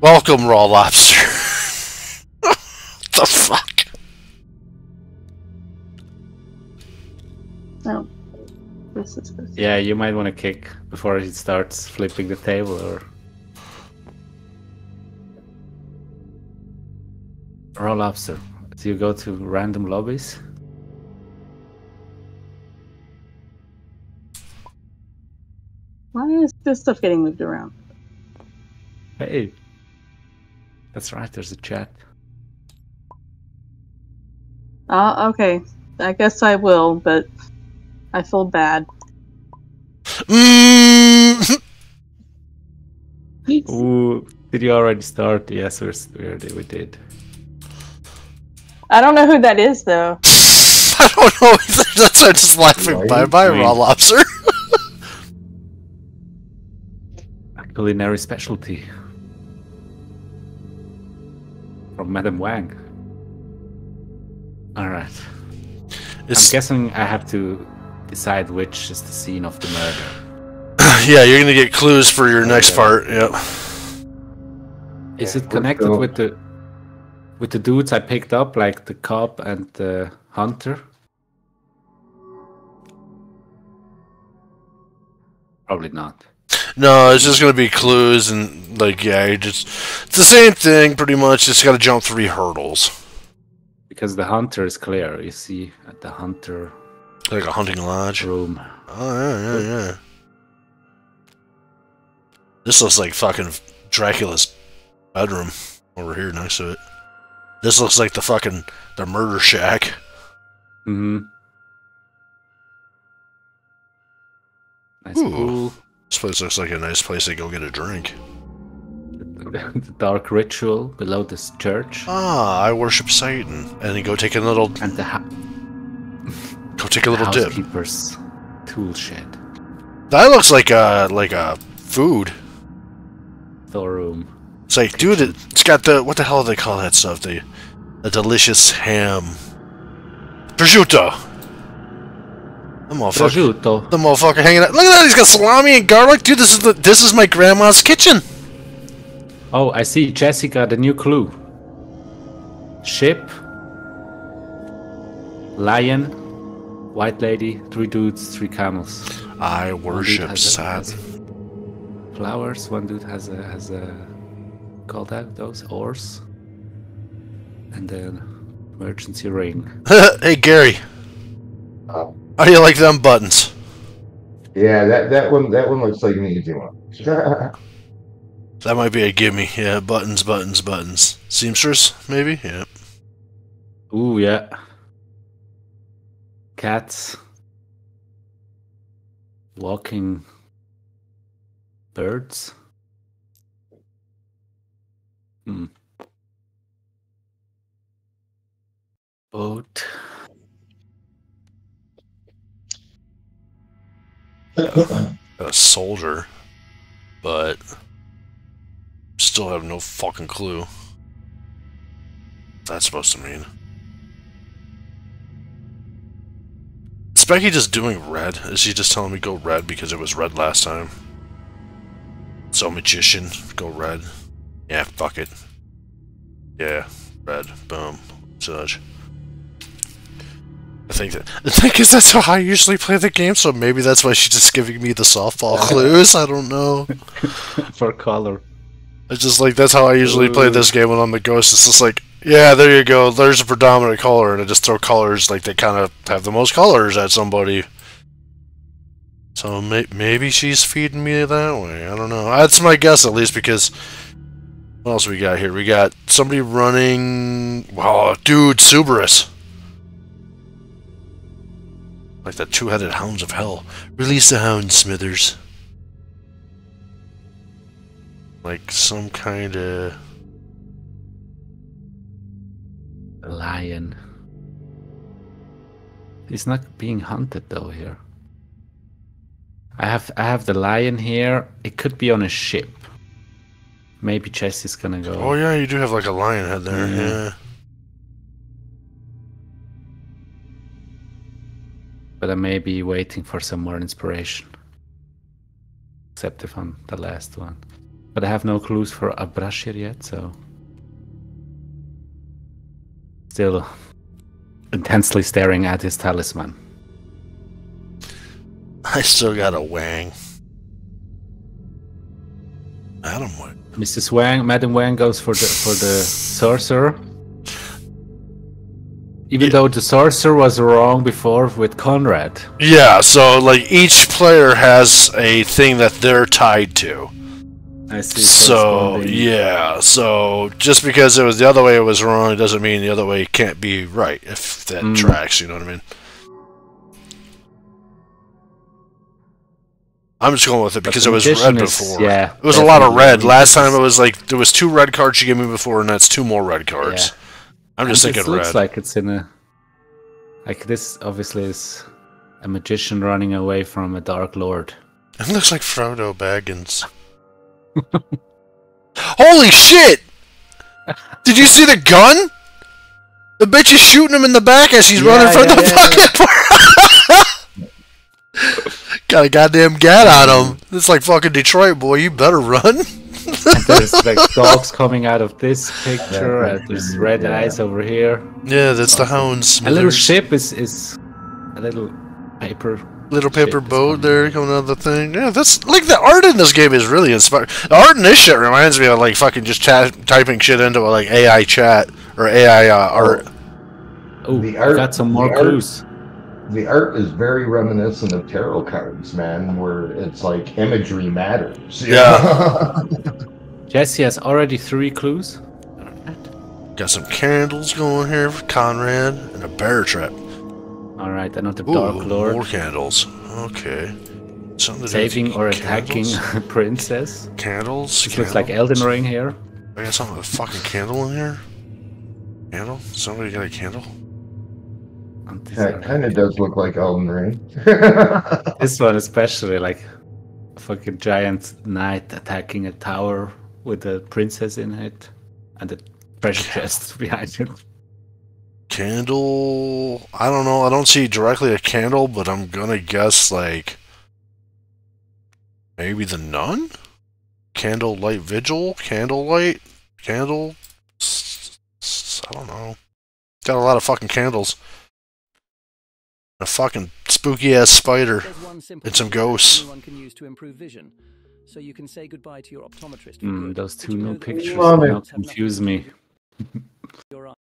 Welcome, Raw Lobster. what the fuck? no. This is supposed Yeah, you might want to kick before he starts flipping the table or. Raw lobster. Do you go to random lobbies? Why is this stuff getting moved around? Hey. That's right, there's a chat. Uh, okay. I guess I will, but I feel bad. Ooh, did you already start? Yes, we're, we're, we did. I don't know who that is, though. I don't know. Either. That's why I'm just laughing. Right? Bye, bye, Raw Lobster. A culinary specialty. From Madame Wang. Alright. I'm guessing I have to decide which is the scene of the murder. yeah, you're gonna get clues for your next part. Yep. Is it connected with the with the dudes I picked up, like the cop and the hunter? Probably not. No, it's just gonna be clues and like yeah, you just it's the same thing pretty much. Just gotta jump three hurdles, Because the hunter is clear, you see at the hunter like a hunting lodge. room. Oh yeah, yeah, yeah. This looks like fucking Dracula's bedroom over here next to it. This looks like the fucking the murder shack. Mm-hmm. Nice Ooh. pool. This place looks like a nice place to go get a drink. the dark ritual below this church. Ah, I worship Satan, and then go take a little And the, ha- go take a little dip. housekeeper's tool shed. That looks like a like a food. Storeroom. It's like, dude, it, it's got the what the hell do they call that stuff? The the delicious ham, prosciutto. The motherfucker, Prosciutto. the motherfucker hanging out. Look at that, he's got salami and garlic, dude. This is the this is my grandma's kitchen. Oh, I see. Jessica, the new clue. Ship. Lion. White lady. Three dudes. Three camels. I worship a- has Flowers. One dude has a has a call that those oars. And then emergency ring. hey Gary, Uh, how do you like them buttons? yeah, that, that one that one looks like an easy one. That might be a gimme. Yeah, buttons, buttons, buttons. Seamstress, maybe. Yeah. Ooh yeah. Cats. Walking birds. Hmm. Boat. a soldier, but still have no fucking clue. That's supposed to mean. Is Becky just doing red? Is she just telling me go red because it was red last time? So magician, go red. Yeah, fuck it. Yeah, red. Boom. Such. I think that the thing is that's how I usually play the game, so maybe that's why she's just giving me the softball clues. I don't know. For color. It's just like that's how I usually play this game when I'm the ghost. It's just like, yeah, there you go. There's a predominant color, and I just throw colors like they kind of have the most colors at somebody. So may- maybe she's feeding me that way. I don't know. That's my guess, at least, because what else we got here? We got somebody running. Wow, dude, Cerberus. Like the two-headed hounds of hell. Release the hounds, Smithers. Like some kind of. Lion. He's not being hunted though here. I have I have the lion here. It could be on a ship. Maybe Jess is gonna go. Oh yeah, you do have like a lion head there. Mhm. Yeah. But I may be waiting for some more inspiration. Except if I'm the last one. But I have no clues for a Ardhashir yet, so. Still intensely staring at his talisman. I still got a wang. Adam Wang. Mrs. Wang, Madam Wang goes for the for the sorcerer. Even though the sorcerer was wrong before with Conrad. Yeah, so like each player has a thing that they're tied to. I see. So yeah, so just because it was the other way it was wrong, it doesn't mean the other way can't be right if that Mm. tracks. You know what I mean? I'm just going with it because it was red is- before. yeah, it was a lot of red. Last time it was like there was two red cards you gave me before, and that's two more red cards. Yeah. I'm just And thinking this looks red. like it's in a like this obviously is a magician running away from a dark lord. It looks like Frodo Baggins. Holy shit! Did you see the gun? The bitch is shooting him in the back as he's Yeah, running from yeah, the yeah, fucking. Got a goddamn gat on him. It's like fucking Detroit, boy. You better run. And there's like dogs coming out of this picture, Yeah, and there's red yeah. eyes over here. yeah, that's the hounds. A little ship is is a little paper. little paper ship boat there coming out of the thing. Yeah, that's like the art in this game is really inspiring. The art in this shit reminds me of like fucking just chat, typing shit into a, like AI chat or AI uh, art. Oh, The art- got some more the art- clues. The art is very reminiscent of tarot cards, man, where it's like imagery matters. Yeah. Jesse has already three clues. Got some candles going here for Conrad and a bear trap. All right, another Ooh, dark lord more candles. Okay. Something to do with saving or candles? attacking princess. Candles. This looks like Elden Ring here. I got something with a fucking candle in here. Candle? Somebody got a candle? And these That kind of does look like Elden Ring. This one especially, like a fucking giant knight attacking a tower with a princess in it and a treasure chest behind it. Candle. I don't know. I don't see directly a candle, but I'm gonna guess like maybe the nun. Candlelight vigil. Candlelight. Candle. I don't know. Got a lot of fucking candles. A fucking spooky ass spider. There's one simple And some ghosts. can use to improve vision. So you can say goodbye to your optometrist. Mm, those two new pictures now confuse me. to do with your eyes?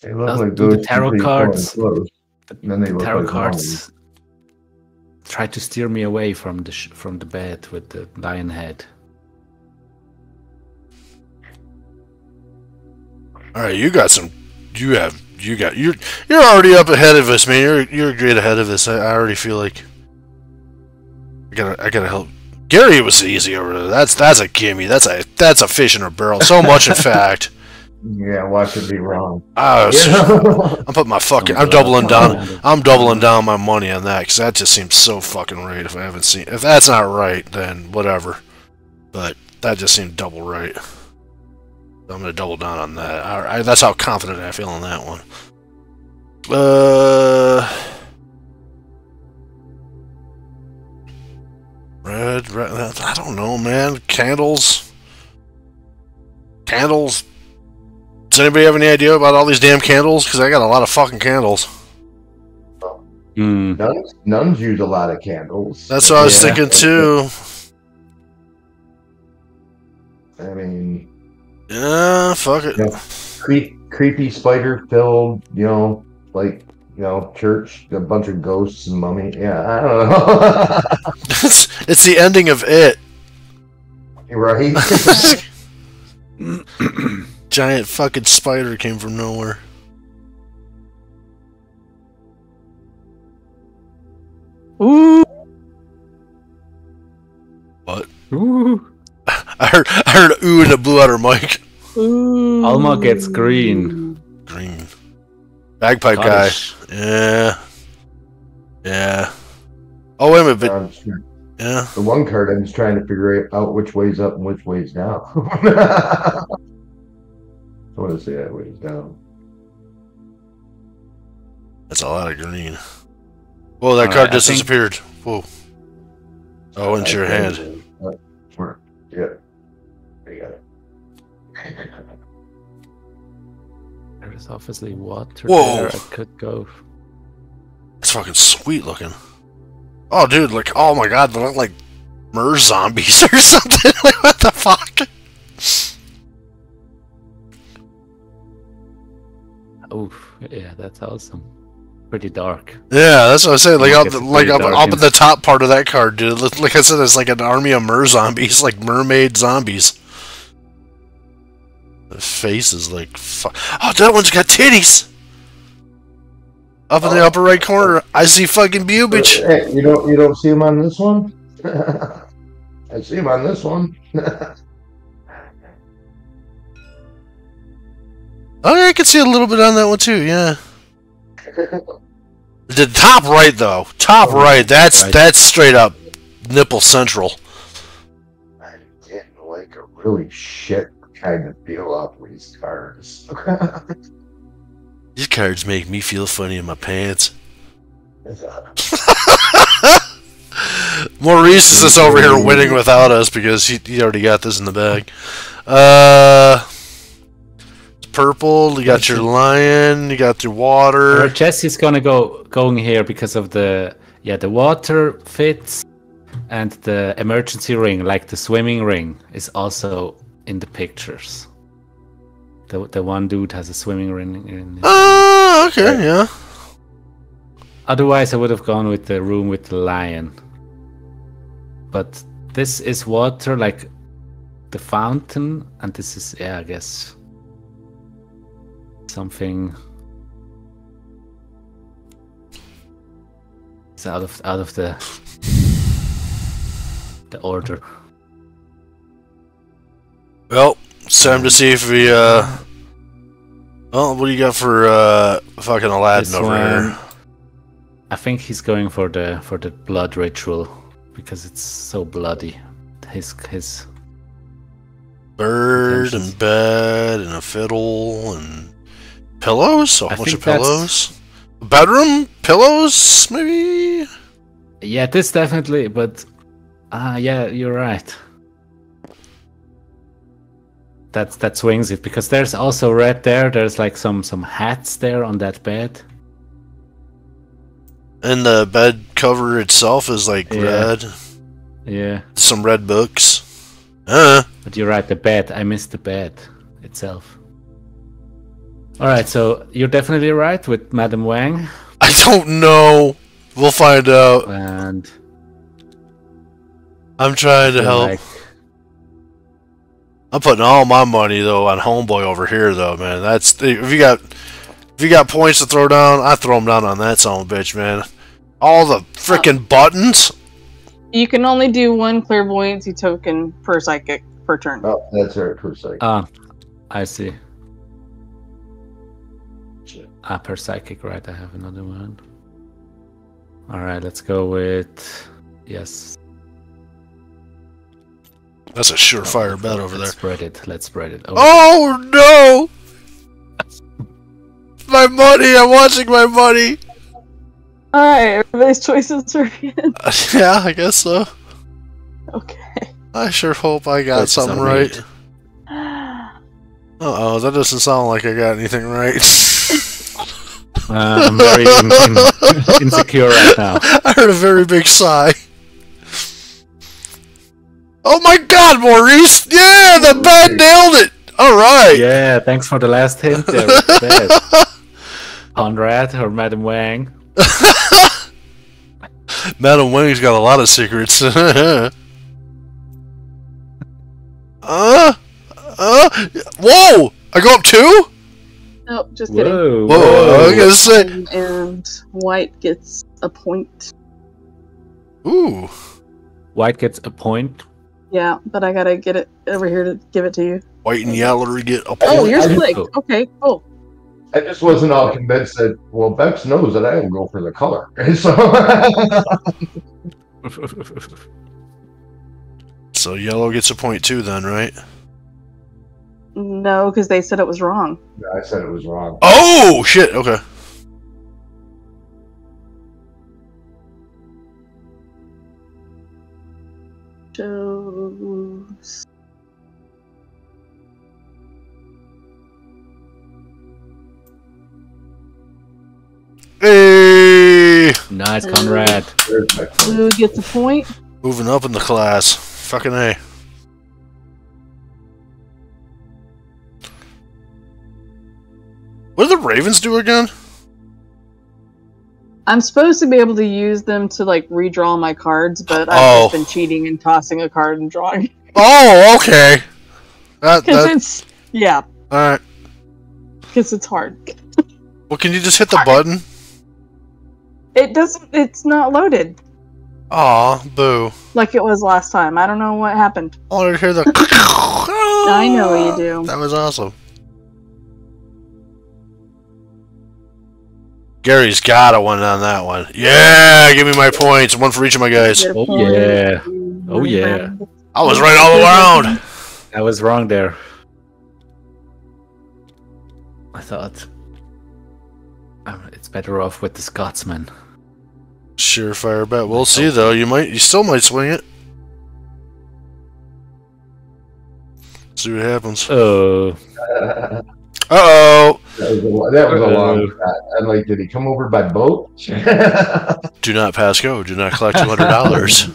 They look like do the tarot cards- pull them close. The, Then they the look tarot like cards try to steer me away from the sh- from the bed with the lion head. All right, you got some. You have. You got. You're. You're already up ahead of us, man. You're. You're great ahead of us. I, I already feel like. I gotta. I gotta help. Gary was easy over there. That's. That's a gimme. That's a. That's a fish in a barrel. So much, in fact. Yeah, watch it be wrong. I was, I'm putting my fucking. I'm doubling down. I'm doubling down my money on that because that just seems so fucking right. If I haven't seen, if that's not right, then whatever. But that just seemed double right. I'm gonna double down on that. I, I, that's how confident I feel on that one. Uh, red, red. I don't know, man. Candles. Candles. Does anybody have any idea about all these damn candles? Because I got a lot of fucking candles. Hmm. Nuns, nuns use a lot of candles. That's what I was Yeah. thinking too. I mean, Yeah, fuck it. Yeah. creep, creepy spider filled, you know, like you know, church, a bunch of ghosts and mummy. Yeah, I don't know. it's, it's the ending of it. right? Giant fucking spider came from nowhere. Ooh. What? Ooh. I heard I heard a ooh and it blew out her mic. Ooh. Alma gets green. Green. Bagpipe guy. Yeah. Yeah. Oh wait a minute, but I'm just- yeah. the one card I'm just trying to figure out which way's up and which way's down. I want to say that way's down. That's a lot of green. Whoa, that All card right, I just think- disappeared. Whoa. Oh, into your hand. Yeah. I got it. There is obviously water Whoa. there. I could go. It's fucking sweet looking. Oh, dude, like, oh my god, they look like mer zombies or something. like, what the fuck? Oh, yeah, that's awesome. Pretty dark. Yeah, that's what I said. Like, Like, up, like up, up at the top part of that card, dude. Like like I said, it's like an army of mer zombies, like mermaid zombies. The face is like, oh, that one's got titties. Up in the oh. upper right corner, I see fucking bubage. Hey, you don't you don't see him on this one? I see him on this one. Oh, yeah, I can see a little bit on that one too. Yeah. The top right though, top Oh, right. That's right. that's straight up nipple central. I didn't like a really shit kind of feel off these cards. These cards make me feel funny in my pants. Maurice is just over here winning without us because he, he already got this in the bag. Uh, it's purple. You got your lion. You got your Or water. Jesse's gonna go going here because of the yeah the water fits and the emergency ring, like the swimming ring, is also in the pictures. The the one dude has a swimming ring. In his- Oh, okay, yeah. Otherwise, I would have gone with the room with the lion. But this is water, like the fountain, and this is yeah, I guess something. It's out of out of the the order. Well, it's time to see if we. uh Well, what do you got for uh fucking Aladdin This over one- here? I think he's going for the for the blood ritual because it's so bloody. His his Bird and bed and a fiddle and pillows. A I bunch of pillows. Bedroom pillows, maybe. yeah, this definitely. But ah, yeah, you're right. That that swings it because there's also red there. There's like some some hats there on that bed. And the bed cover itself is like Yeah. red. Yeah, Some red books. Uh, but you're right. The bed. I missed the bed itself. All right, so you're definitely right with Madam Wang, I don't know. We'll find out. and I'm trying to help. like- I'm putting all my money though on Homeboy over here though, man. That's if you got if you got points to throw down, I throw them down on that son of a bitch, man. All the freaking buttons. You can only do one clairvoyancy token per psychic per turn. oh, that's right, per second. Ah, I see. Ah, per psychic, right? I have another one. All right, let's go with yes. That's a surefire bet over there. Let's spread it. Let's spread it. Oh no! My money! I'm watching my money. All right, everybody's choices are in. yeah, I guess so. Okay. I sure hope I got Wait, something something right. Uh oh, that doesn't sound like I got anything right. Uh, I'm very in, in, insecure right now. I heard a very big sigh. Oh my god, Maurice! Yeah, the bad nailed it! Alright! Yeah, thanks for the last hint there. with the bed. Conrad or Madam Wang. Madam Wang's got a lot of secrets. uh, uh, whoa! I go up two? Nope, just kidding. Whoa, Whoa, I was gonna say. And, and White gets a point. Ooh. White gets a point. Yeah, but I gotta get it over here to give it to you. White and yellow to get a Oh, point. you're I split. Okay, cool. I just wasn't all convinced that, well, Bex knows that I will go for the color. So, So yellow gets a point too, then, right? No, because they said it was wrong. I said it was wrong. Oh shit! Okay. Shows. Hey, nice, Conrad. There's my point. Blue gets a point. moving up in the class. Fucking a. What do the Ravens do again? I'm supposed to be able to use them to like redraw my cards, but I've Oh. just been cheating and tossing a card and drawing. Oh, okay. That, Because that, it's yeah, all right. because it's hard. Well, can you just hit the button? It doesn't. It's not loaded Aw, boo. like it was last time. I don't know what happened. I wanted to hear the. I know you do. That was awesome. Gary's got a one on that one. Yeah, give me my points. One for each of my guys. Oh, point. yeah. Oh, yeah. I was right all around. I was wrong there. I thought um, it's better off with the Scotsman. Surefire bet. We'll see though. You might. You still might swing it. See what happens. Oh. Uh Oh, oh. That was a, that was a long Uh-oh. shot. I'm like, did he come over by boat? Do not pass go. Do not collect two hundred dollars.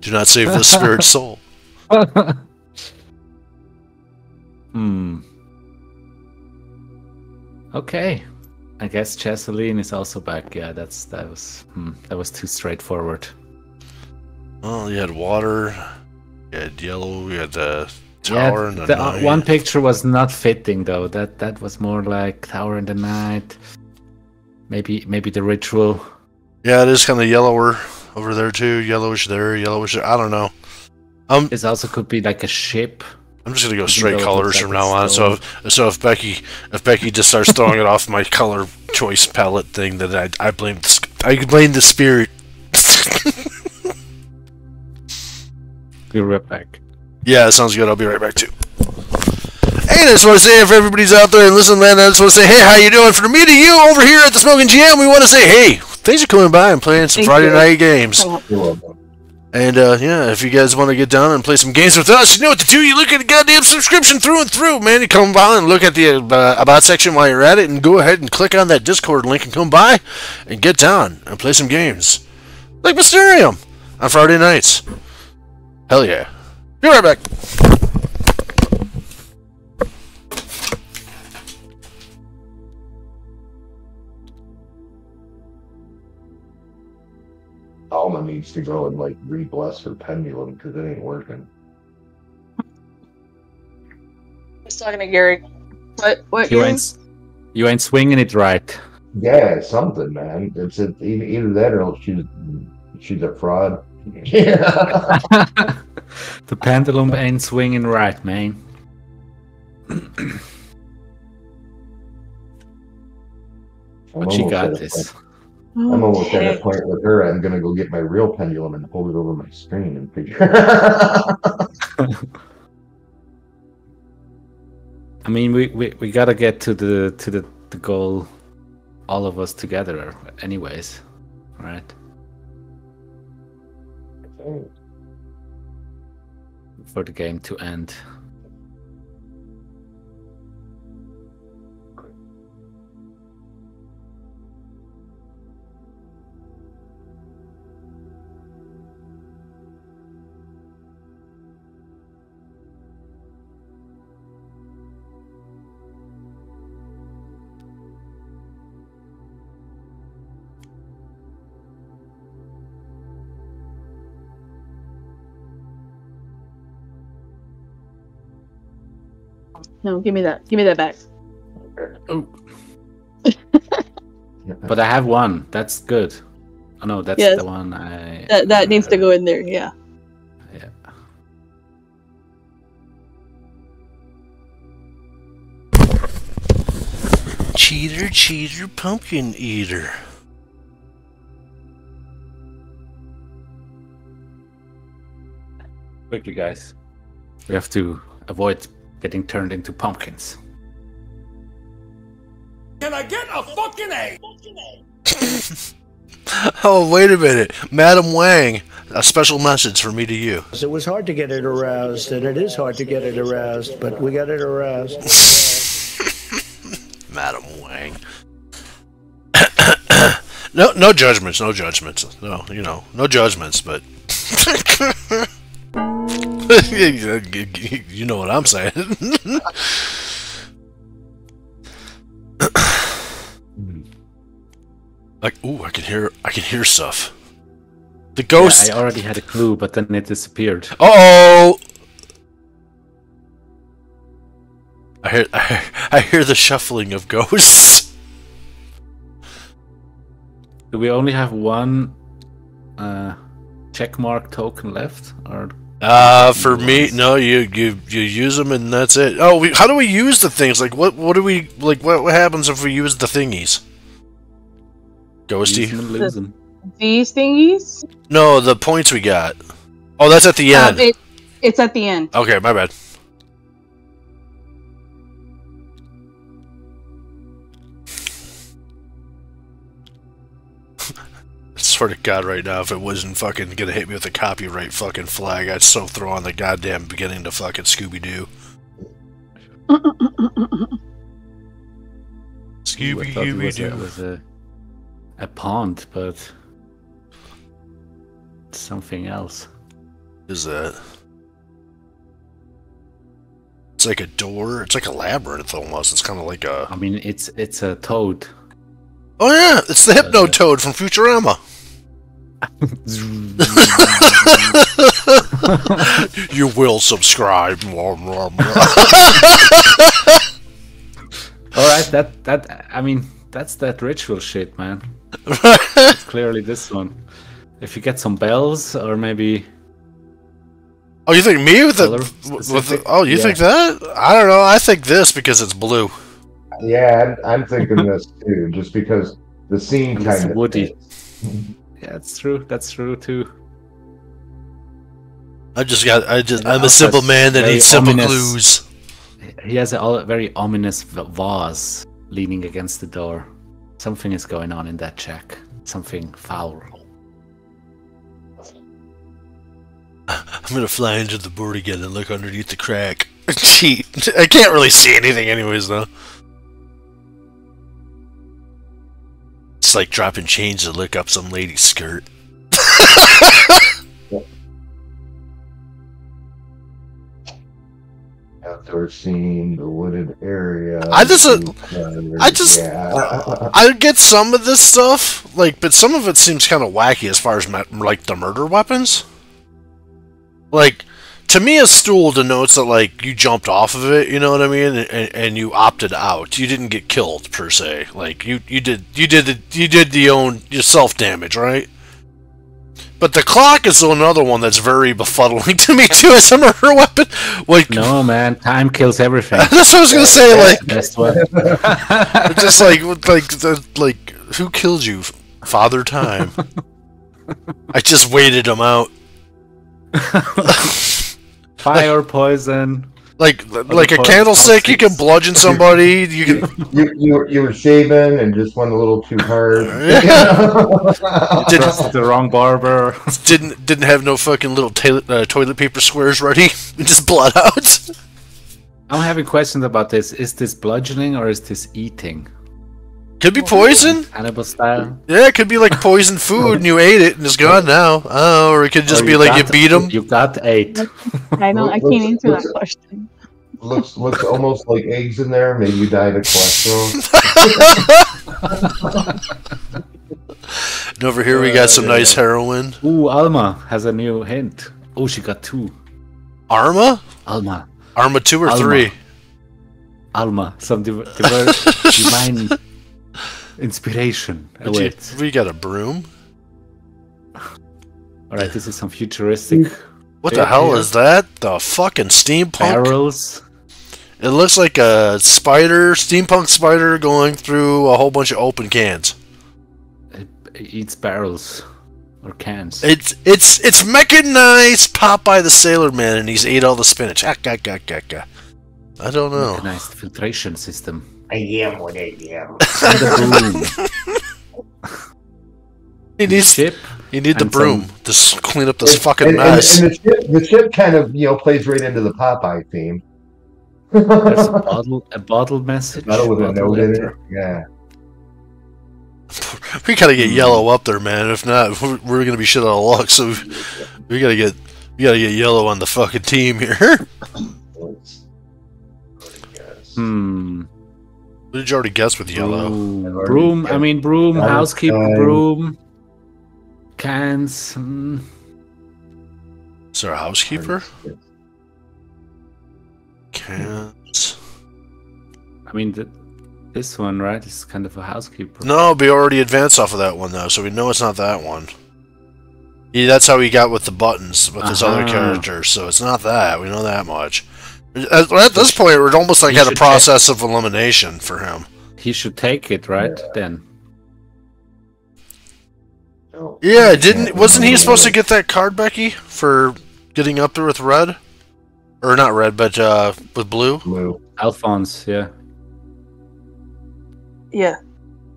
Do not save the spirit soul. hmm. Okay, I guess Jessalyn is also back. Yeah, that's that was hmm, that was too straightforward. Well, you had water. You had yellow. You had the Yeah, tower and the, the uh, night. one picture was not fitting though. That that was more like Tower in the Night. Maybe maybe the ritual. Yeah, it is kind of yellower over there too. Yellowish there, yellowish. There. I don't know. Um, This also could be like a ship. I'm just gonna go straight it colors from now on. So, if, so if Becky, if Becky just starts throwing it off my color choice palette thing, then I, I blame, the, I blame the spirit. Be right back. Yeah, that sounds good. I'll be right back too. Hey, I just want to say if everybody's out there and listening, man, I just want to say, hey, how you doing? From me to you over here at the Smoking GM, we want to say, hey, thanks for coming by and playing some Thank Friday you. night games. And uh, yeah, if you guys want to get down and play some games with us, you know what to do. You look at the goddamn subscription through and through, man. You come by and look at the uh, about section while you're at it, and go ahead and click on that Discord link and come by and get down and play some games, like Mysterium on Friday nights. Hell yeah! Be right back. Alma needs to go and like re-bless her pendulum because it ain't working. I was talking to Gary. What? What? You ain't you ain't swinging it right. Yeah, something, man. It's a, either, either that or she's she's a fraud. Yeah. the pendulum ain't swinging right, man. But you got this. I'm almost at a point with her. I'm gonna go get my real pendulum and hold it over my screen and figure. I mean, we, we, we gotta get to the to the, the goal, all of us together, anyways, right? For the game to end. No, give me that. Give me that back. Oh. But I have one. That's good. Oh no, that's Yes. the one I. That that needs to uh, go in there. Yeah. Yeah. Cheater, cheater, pumpkin eater. Quickly, guys. We have to avoid getting turned into pumpkins. Can I get a fucking A? Oh, wait a minute. Madam Wang, a special message for me to you. It was hard to get it aroused, and it is hard to get it aroused, but we got it aroused. Madam Wang. no, no judgments, no judgments. No, you know, no judgments, but. you know what I'm saying. like, ooh, I can hear, I can hear stuff. The ghost. Yeah, I already had a clue, but then it disappeared. Oh! I hear, I hear, I hear the shuffling of ghosts. Do we only have one uh, checkmark token left, or Uh, for me, no, you you you use them and that's it. Oh, we, how do we use the things? Like, what what do we like? What, what happens if we use the thingies? Ghosty. them lose them? These thingies. No, the points we got. Oh, that's at the Um, end. it, it's at the end. Okay, my bad. Swear to God, right now, if it wasn't fucking gonna hit me with a copyright fucking flag, I'd so throw on the goddamn beginning to fucking Scooby Doo. Scooby thought it Dooby was, a, Doo. was a, a pond, but something else. Is that? It's like a door. It's like a labyrinth almost. It's kind of like a. I mean, it's it's a toad. Oh yeah, it's the Hypno uh, Toad from Futurama. you will subscribe. All right, that that I mean, that's that ritual shit, man. It's clearly this one. If you get some bells, or maybe oh, you think me with the, with the? Oh, you Yeah. think that? I don't know. I think this because it's blue. Yeah, I'm, I'm thinking this too, just because the scene kind of woody. Yeah, that's true. That's true too. I just got. I just. I'm a simple man that needs simple ominous. clues. He has a very ominous vase leaning against the door. Something is going on in that check. Something foul. I'm gonna fly into the board again and look underneath the crack. Cheat. I can't really see anything, anyways, though. It's like dropping change to look up some lady's skirt. outdoor scene, the wooded area. I just, uh, I just- yeah. I get some of this stuff, like, but some of it seems kind of wacky as far as like the murder weapons. Like, to me, a stool denotes that like you jumped off of it. You know what I mean? And, and you opted out. You didn't get killed per se. Like you, you did, you did the, you did the own yourself damage, right? But the clock is another one that's very befuddling to me too as a murder weapon. Like, No man, time kills everything. that's what I was gonna say. Like, That's what. Just like like the, like who killed you, Father Time? I just waited him out. Fire, poison. Like like a candlestick, you can bludgeon somebody. You can you, you you were shaving and just went a little too hard. Did- Trusted the wrong barber. didn't didn't have no fucking little ta- uh, toilet paper squares ready. just blood out. I'm having questions about this. Is this bludgeoning or is this eating? Could be poison. Cannibal style? Yeah, it could be like poison food and you ate it and it's gone now. Oh, or it could just Or be like you beat him. You got eight. I know. I can't answer that question. looks looks almost like eggs in there. Maybe you died of cholesterol. And over here we got some uh, nice heroin. Ooh, Alma has a new hint. Oh, she got two. Arma? Alma. Arma two or Alma. three? Alma, some div- diver- divine inspiration awaits. we got a broom. All right, this is some futuristic What the hell is that? The fucking steampunk. barrels. It looks like a spider, steampunk spider, going through a whole bunch of open cans. It, it eats barrels or cans. It's it's it's mechanized Popeye the Sailor Man, and he's ate all the spinach. Ah, gah, gah, gah, gah. I don't know. Mechanized filtration system. I am what I am. And a broom. He needs Ship. he need the and broom some- to clean up this And- fucking and, and- mess. And, the, ship, the ship kind of you know plays right into the Popeye theme. There's a bottle, a bottle message. Metal with a bottle note in it. Yeah. we gotta get yellow up there, man. If not, we're, we're gonna be shit out of luck. So we, we gotta get we gotta get yellow on the fucking team here. Hmm. What did you already guess with yellow? Broom. I've broom. I mean, broom. Valentine. Housekeeper. Broom. Cans. Hmm. Is there a housekeeper? Cans. I mean, the, this one, right? Is kind of a housekeeper. No, we already advanced off of that one though, so we know it's not that one. Yeah, that's how he got with the buttons with his other Uh-huh. characters, so it's not that. We know that much. At, at this point, we're almost like You had a should process of elimination for him. He should take it, right? Then. Yeah, didn't wasn't he supposed to get that card, Becky, for getting up there with red, or not red, but uh, with blue? Blue. Alphonse, yeah. Yeah.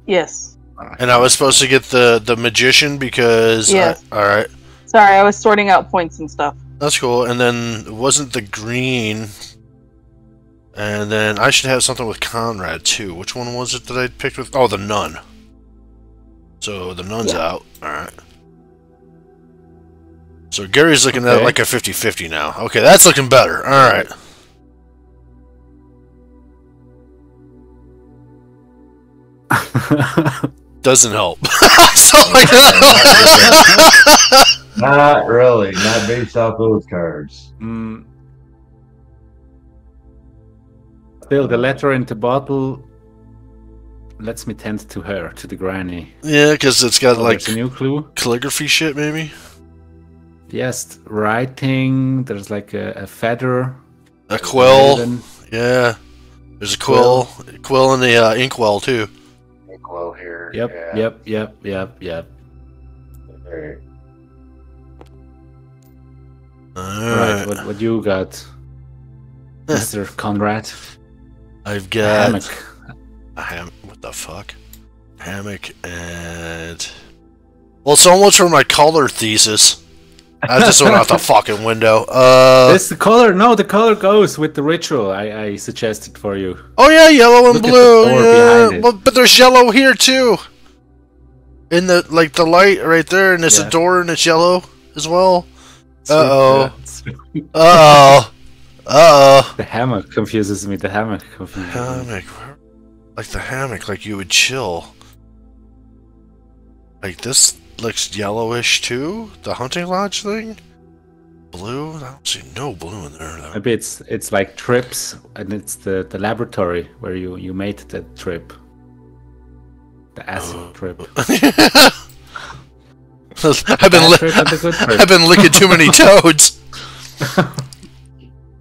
Yes. And I was supposed to get the the magician because. Yes. all right, Sorry, I was sorting out points and stuff. That's cool. And then it wasn't the green. And then I should have something with Conrad too. Which one was it that I picked with? Oh, the nun. So the nun's Yeah. out. All right. So Gary's looking at like a 50-50 now. Okay, that's looking better. All right. Doesn't help. so like, Not really. Not based off those cards. Mm. Still, the letter in the bottle lets me tend to her, to the granny. yeah, because it's got Oh, like a new clue. calligraphy shit, maybe. Yes, writing. There's like a, a feather. A quill. Yeah. There's a quill. Quill and the uh, inkwell too. Well, here. Yep, yeah. yep, yep, yep, yep. Alright. All Right, right. what, what you got, Mr. Conrad? I've got A Hammock. a ham. What the fuck? Hammock and. Well, so much for my color thesis. I just went out the fucking window. Uh. This the color. No, the color goes with the ritual. I, I suggested for you. Oh yeah, yellow and Look blue. Yeah. Well, but there's yellow here too. In the like the light right there, and there's a door and it's yellow as well. So, Uh-oh. Uh oh. Uh oh. the hammock confuses me. The hammock confuses me. Hammock. where- Like the hammock, like you would chill. Like this looks yellowish too. The hunting lodge thing. Blue. I don't see no blue in there though. Maybe it's it's like trips, and it's the, the laboratory where you you made the trip. The acid Oh. trip. I've been li- trip and the good trip. I've been licking too many toads.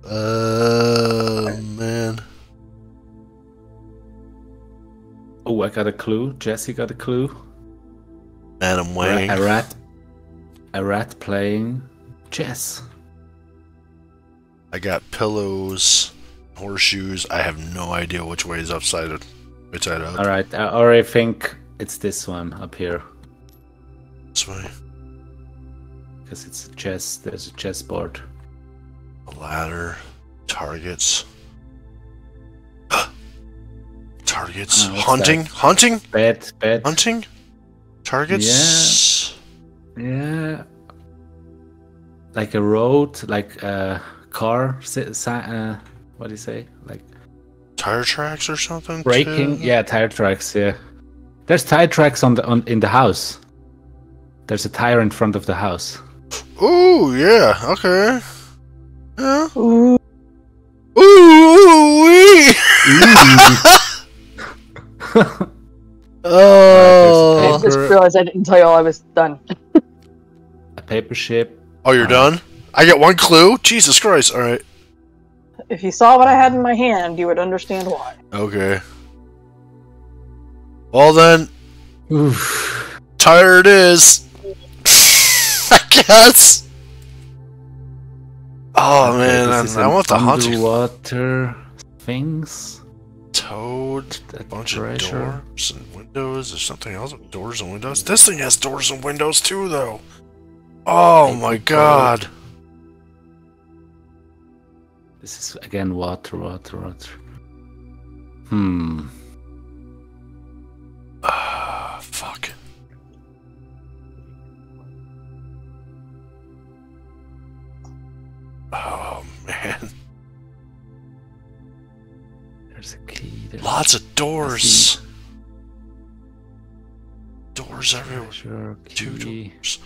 uh man. Oh, I got a clue. Jesse got a clue. Madam Ra- Wang. A rat. A rat playing chess. I got pillows, horseshoes. I have no idea which way is upside which side up. All right, I already think it's this one up here This way. because it's a chess. There's a chessboard. A ladder. Targets. Targets. Uh, Hunting. that? Hunting. Bed, bed. Hunting. Targets. Yeah. Like a road, like a car. Uh, what do you say? Like Tire tracks or something. braking. too? Yeah, tire tracks. Yeah. There's tire tracks on the on in the house. There's a tire in front of the house. Ooh, yeah. Okay. Yeah. Ooh. Ooh, wee. Oh. I just realized I didn't tell you all I was done. a paper ship. Oh, you're uh, done? I get one clue? Jesus Christ. All right. If you saw what I had in my hand, you would understand why. Okay. Well then, Oof. tire it is. I guess. Oh man, Okay, I, I want the hunting underwater things. toad. A bunch treasure. of doors and windows. There's something else with doors and windows. This thing has doors and windows too, though. Oh my god. This is again water, water, water. Hmm. Ah, fuck. There's lots of doors. Doors everywhere. Two doors.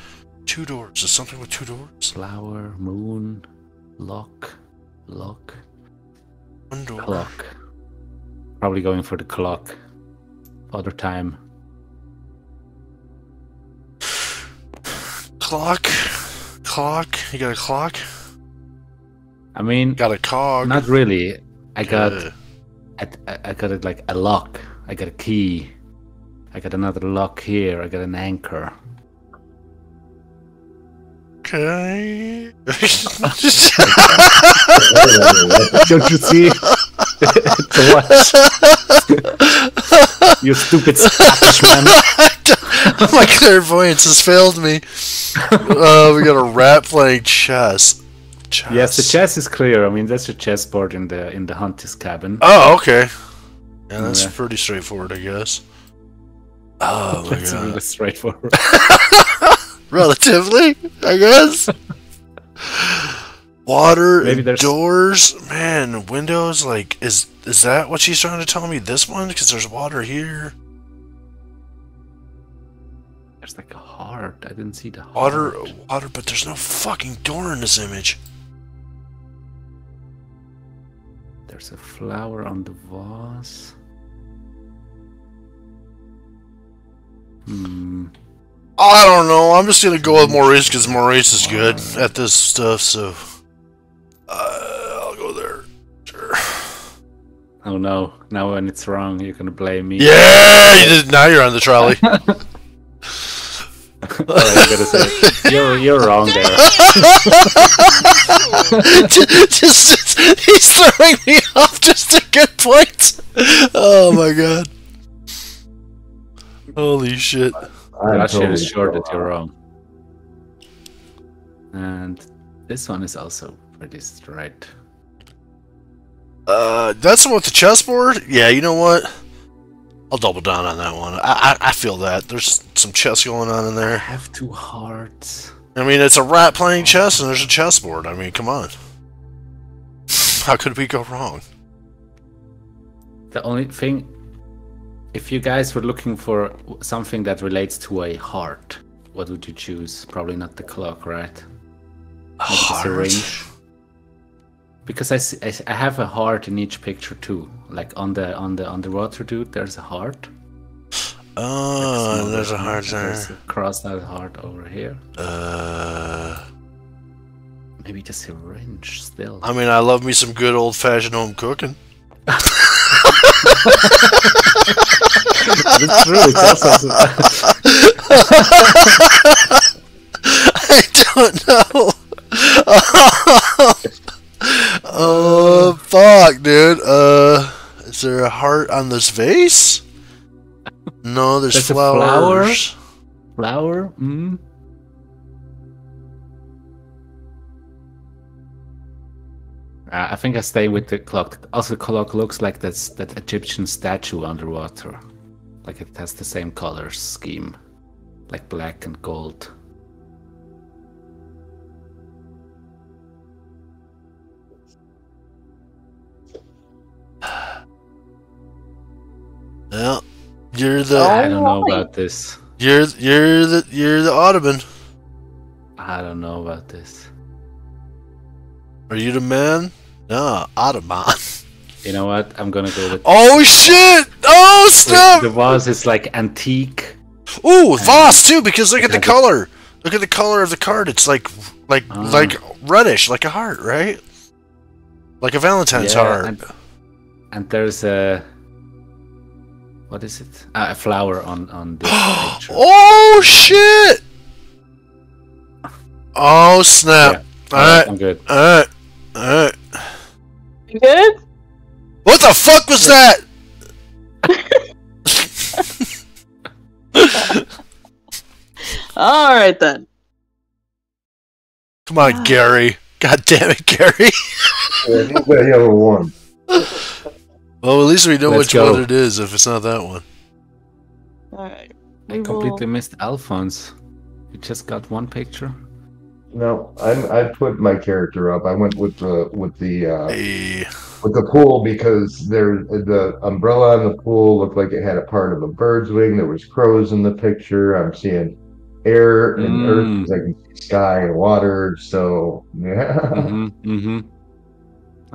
Two doors. Is something with two doors? flower, moon, lock, lock, One door. clock. Probably going for the clock. Other time. Clock. Clock. You got a clock? I mean, Got a cog. not really. I got, Uh, I, I- I got it like a lock. I got a key. I got another lock here. I got an anchor. Okay. Don't you see? it's a watch. you stupid Scottish man. My clairvoyance has failed me. Uh, we got a rat playing chess. Chess. Yes, the chess is clear. I mean, that's a chessboard in the in the hunter's cabin. Oh, okay. Yeah, that's Yeah. pretty straightforward, I guess. Oh my That's god. really straightforward. Relatively, I guess. Water Maybe there's- doors, man. Windows, like, is is that what she's trying to tell me? This one, because there's water here. There's like a heart. I didn't see the heart. Water, water, but there's no fucking door in this image. There's a flower on the vase. Hmm. I don't know. I'm just gonna go with Maurice because Maurice is good at this stuff. So uh, I'll go there. Sure. Oh no! Now when it's wrong, you're gonna blame me. Yeah, you did. Now you're on the trolley. I gotta say, you're you're wrong there. just, just, he's throwing me off just to get points. Oh my god. Holy shit. I'm That shit is totally sure that you're wrong. wrong. And this one is also pretty straight. Uh, that's the one with the chessboard? Yeah, you know what? I'll double down on that one. I, I, I feel that. There's some chess going on in there. I there. have two hearts. I mean, it's a rat playing chess and there's a chessboard. I mean, come on. How could we go wrong? The only thing, if you guys were looking for something that relates to a heart, what would you choose? Probably not the clock, right? A Maybe heart? syringe. Because I, see, I, have a heart in each picture too. Like on the on the on the water dude, there's a heart. Oh, and there's a heart There's there. a crossed out heart over here. Uh, Maybe a syringe still. I mean, I love me some good old fashioned home cooking. That's true. It's also I don't know. oh fuck, dude. Uh, is there a heart on this vase? No, there's There's a flower? flowers. flower. Mm. Uh, I think I stay with the clock. Also, the clock looks like that's that Egyptian statue underwater. Like it has the same color scheme, like black and gold. Well, you're the I don't know about this. you're you're the you're the Ottoman. I don't know about this. Are you the man? No, Ottoman. You know what? I'm gonna go with. Oh shit! Oh snap! The vase is like antique. Ooh, Voss too, because look at the color. Look at the color of the card. It's like like Ah. like reddish, like a heart, right? Like a Valentine's Yeah, heart. and, and there's a. What is it? Ah, a flower on on this picture. oh shit! Oh snap! Alright, I'm good. alright, alright. You good? What the fuck was that? All right then. Come on, Gary. God damn it, Gary. Yeah, he's that yellow one. well, at least we know Let's which go. one it is if it's not that one. All right. I completely will- missed Alphonse. You just got one picture. No, I'm, I put my character up. I went with the with the uh, Hey. with the pool because there the umbrella on the pool looked like it had a part of a bird's wing. There was crows in the picture. I'm seeing air and Mm. earth. I can see sky and water. So yeah, mm-hmm. Mm-hmm.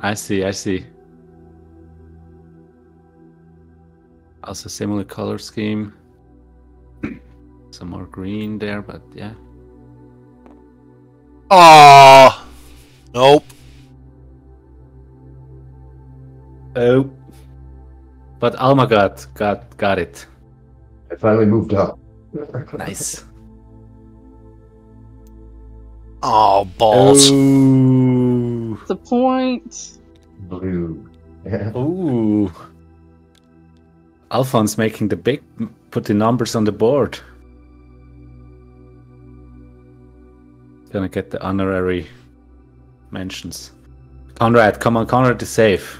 I see. I see. Also similar color scheme. Some more green there, but yeah. Aww. Nope. Oh. But Alma got got got it. I finally moved up. Nice. Oh, balls. Ooh. the point. Blue. Yeah. Ooh. Alphonse making the big put the numbers on the board. Gonna get the honorary mentions. Conrad, come on, Conrad is safe.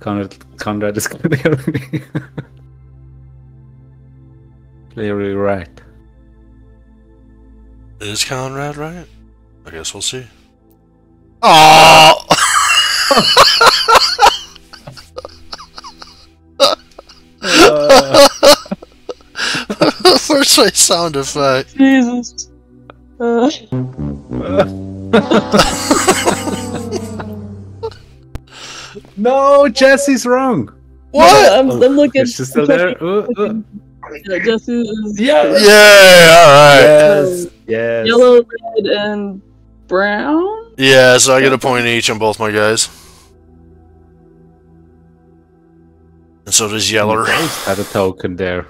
Conrad Conrad is clearly clearly right. Is Conrad right? I guess we'll see. Oh! Where's my sound effect? Jesus. Uh, No, Jesse's wrong. What? I'm, I'm looking. Is she still there? Ooh, ooh. Yeah, Jesse is Yeah. Yeah, alright. Yes. Yes. yellow, red, and brown. Yeah, so I get a point each on both my guys. And so does Yeller. Both had a token there.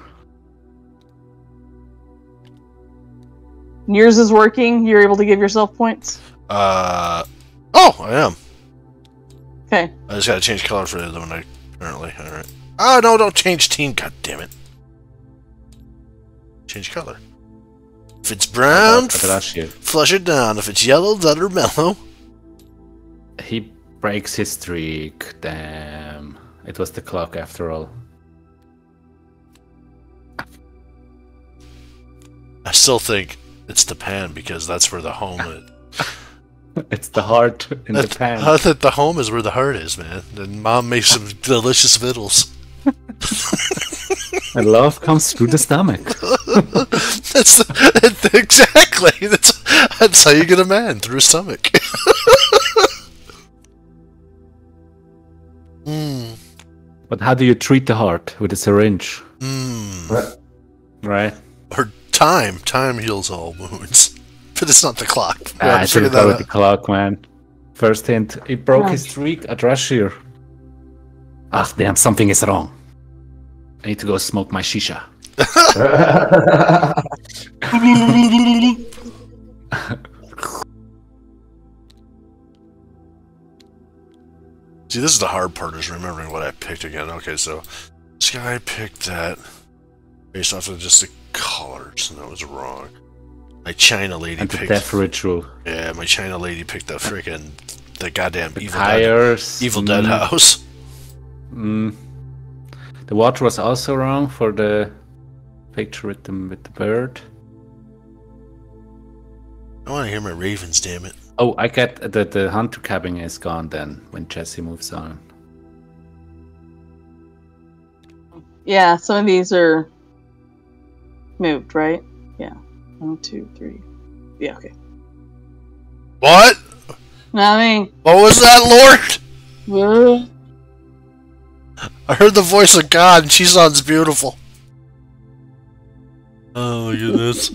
Yours is working. You're able to give yourself points. Uh, oh, I am. Okay. I just gotta change color for the other one, I- apparently. Alright. Oh, no, don't change team. God damn it. Change color. If it's brown, f- Adrasio. flush it down. If it's yellow, let her mellow. He breaks his streak. Damn. It was the clock after all. I still think it's the pan because that's where the home is. It's the heart in the pan. I thought the home is where the heart is, man. And mom makes some delicious victuals. And love comes through the stomach. That's the, exactly. That's that's how you get a man through his stomach. Mmm. But how do you treat the heart? With a syringe, Mmm. right? Or time. Time heals all wounds. But it's not the clock. We Ah, have I to should figure have with the clock, man. First hint. He broke Yeah. his streak Ardhashir. Ah, damn, something is wrong. I need to go smoke my shisha. See, this is the hard part is remembering what I picked again. Okay, so this guy picked that based off of just the colors, and that was wrong. My China lady And the picked. death ritual. Yeah, my China lady picked the freaking the goddamn The evil dead, tires. evil dead mm, house. mm. The water was also wrong for the picture with the, with the bird. I want to hear my ravens. Damn it! Oh, I get the the hunter cabin is gone then when Jesse moves on. Yeah, some of these are moved, right? Yeah. One, two, three. Yeah, okay. What? No, I mean, What was that, Lord? uh, I heard the voice of God, and she sounds beautiful. Oh my goodness.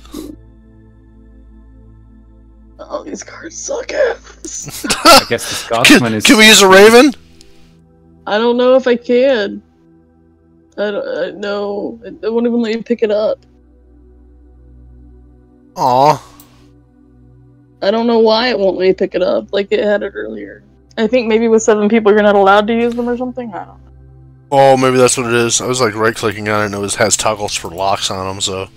Oh, these cards suck ass. I guess the Scotsman Can, is. can we use a raven? I don't know if I can. I don't I, no. It, it won't even let you pick it up. Aw. I don't know why it won't let me pick it up like it had it earlier. I think maybe with seven people you're not allowed to use them or something. I don't know. Oh, maybe that's what it is. I was like right clicking on it and it was, has toggles for locks on them, so.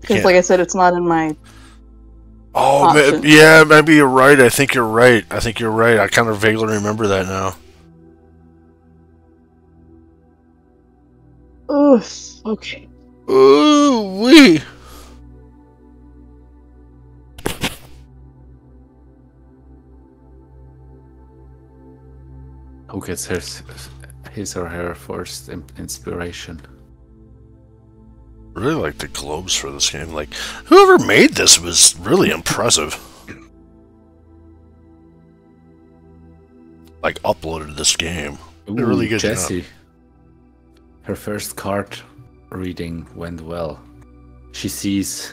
Because like I said, it's not in my. Oh, ma- yeah, maybe you're right. I think you're right. I think you're right. I kind of vaguely remember that now. Ugh. Okay. Ooh, wee. Who gets his, his or her first inspiration? Really like the globes for this game. Like, whoever made this was really impressive. Like, uploaded this game. Ooh, really good job. Jessie. Her first card reading went well. She sees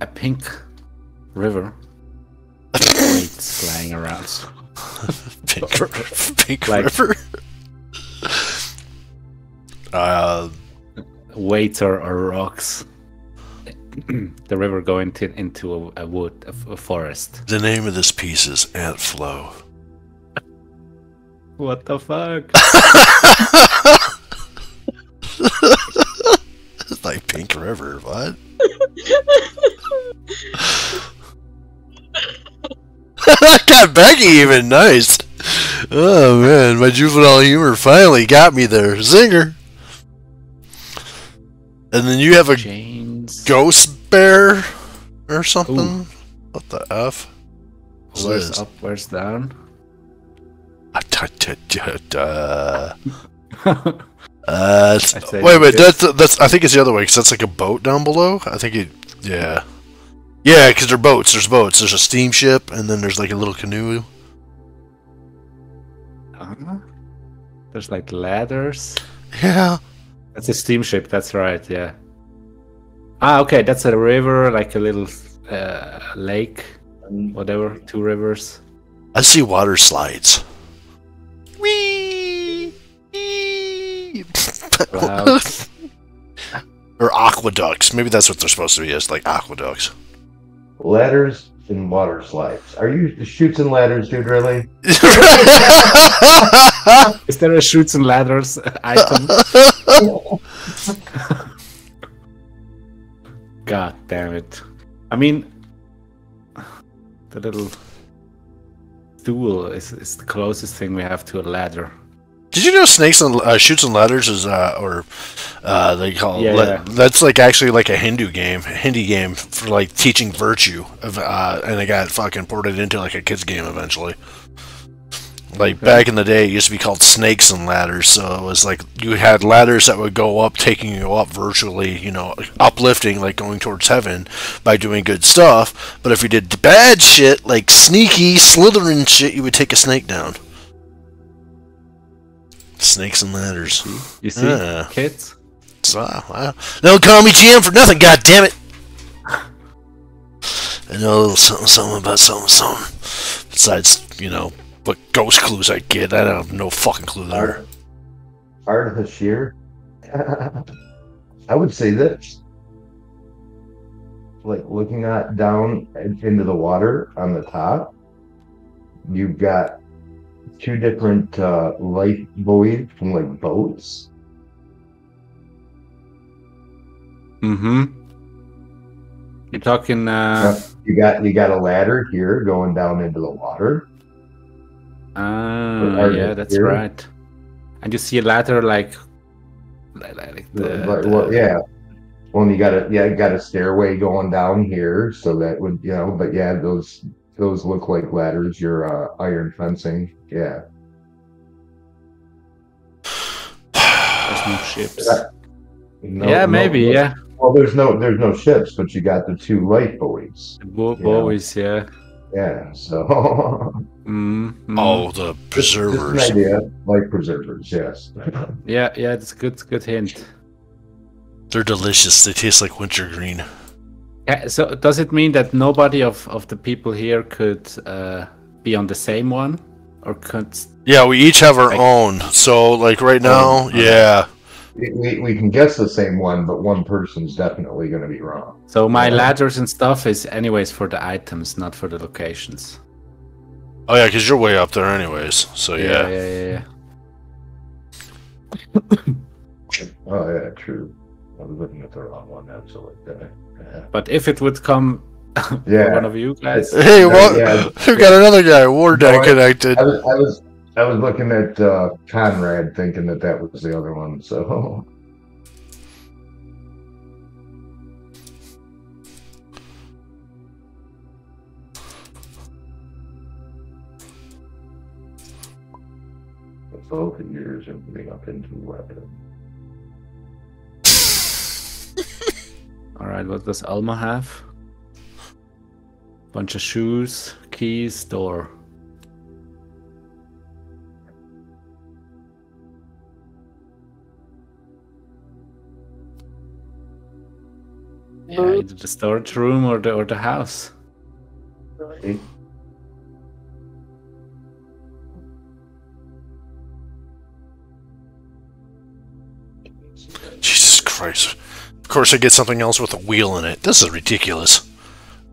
a pink river. weights flying around. Pink, Pink Like- River. uh, Weights or, or rocks. the river going to, into a, a wood, a forest. the name of this piece is Ant Flow. What the fuck? It's like Pink River. What? I got Becky even nice. Oh man, my juvenile humor finally got me there. Zinger. And then you have a James. ghost bear or something. Ooh. What the f? What's Where's this? up? Where's down? Ah, ta- ta- ta- ta. Uh, it's- I'd say wait, wait. That's that's. I think it's the other way because that's like a boat down below. I think it. Yeah. Yeah, because they're boats. There's boats. There's a steamship, and then there's like a little canoe. Uh-huh. There's like ladders. Yeah. That's a steamship. That's right. Yeah. Ah, okay. That's a river, like a little uh, lake, whatever. Two rivers. I see water slides. Or aqueducts. Maybe that's what they're supposed to be. It's like aqueducts. Ladders and water slides. Are you the shoots and ladders, dude? Really? Is there a shoots and ladders item? God damn it! I mean, the little stool is, is the closest thing we have to a ladder. Did you know snakes and uh, shoots and ladders is uh, or uh, they call Yeah, it, yeah. that's like actually like a Hindu game, Hindi game for like teaching virtue of uh, and it got fucking ported into like a kids game eventually. Like back in the day, it used to be called snakes and ladders. So it was like you had ladders that would go up, taking you up virtually, you know, uplifting, like going towards heaven by doing good stuff. But if you did bad shit, like sneaky, slithering shit, you would take a snake down. Snakes and ladders. You see, Yeah. kids. So, uh, uh, wow. Don't call me GM for nothing, god damn it! I know a little something, something about something, something. Besides, you know, what ghost clues I get, I don't have no fucking clue there. Ardhashir. I would say this. Like looking at down into the water on the top, you've got two different uh, life buoys from like boats. Mm-hmm. You're talking. Uh, You got you got a ladder here going down into the water. ah, yeah, that's here? right. And you see a ladder like, like, like the, the- well, yeah. Well, you got a yeah, you got a stairway going down here, so that would you know. But yeah, those those look like ladders. Your uh, iron fencing, yeah. There's no ships. No- yeah, no- maybe. no- yeah, Well, there's no there's no ships, but you got the two light buoys. the bo- Yeah. boys. Yeah. Yeah, so Mm, mm. Oh, the just, just an preservers. idea, like preservers, yes. yeah, yeah, it's a good, good hint. They're delicious. They taste like wintergreen. Yeah, so does it mean that nobody of, of the people here could uh, be on the same one, or could? Yeah, we each have our Like- own. So, like right now, Oh, yeah. we, we, we can guess the same one, but one person's definitely going to be wrong. So my Yeah. ladders and stuff is anyways for the items, not for the locations. Oh yeah, because you're way up there, anyways. So yeah. yeah, yeah, yeah. Oh yeah, true. I was looking at the wrong one. Absolutely. Yeah. But if it would come, Yeah. one of you guys. Hey, No, what? yeah. We got another guy. Warden No, I- connected. I was, I was, I was looking at uh, Conrad, thinking that that was the other one. So both of yours are moving up into weapon. All right, what does Alma have? Bunch of shoes, keys, door. Yeah, either the storage room or the or the house. Right? Jesus Christ. Of course, I get something else with a wheel in it. This is ridiculous.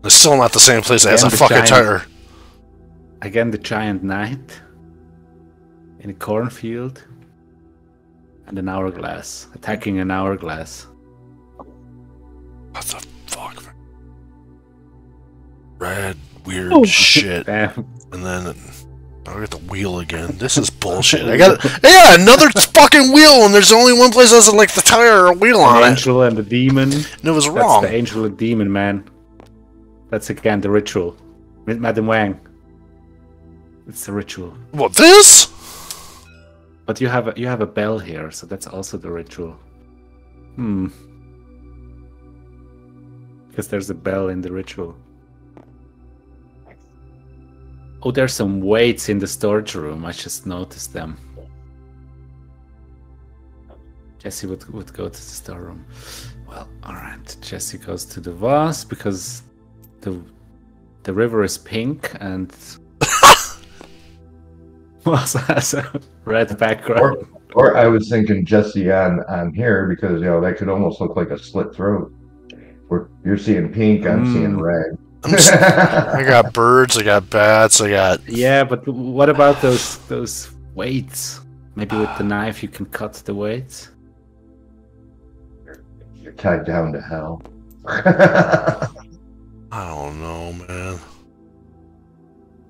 It's still not the same place that has a fucking giant- tire. Again, the giant knight in a cornfield, and an hourglass attacking an hourglass. What the fuck? Red, weird Oh. shit. Damn. And then I got the wheel again. This is bullshit. I got yeah another fucking wheel, and there's only one place that has like the tire or wheel An on it, angel and the demon. and it was That's wrong. the angel and demon, man. That's again the ritual. With Madam Wang. It's the ritual. What this? But you have a you have a bell here, so that's also the ritual. Hmm. Because there's a bell in the ritual. Oh, there's some weights in the storage room. I just noticed them. Jesse would, would go to the storeroom. Well, alright. Jesse goes to the vase because the the river is pink and also has a red background. Or, or I was thinking Jesse on on here because you know that could almost look like a slit throat. Where you're seeing pink, I'm seeing Mm. red. I'm s- I got birds. I got bats. I got Yeah, but what about those those weights? Maybe with the knife you can cut the weights. You're tied down to hell. I don't know, man.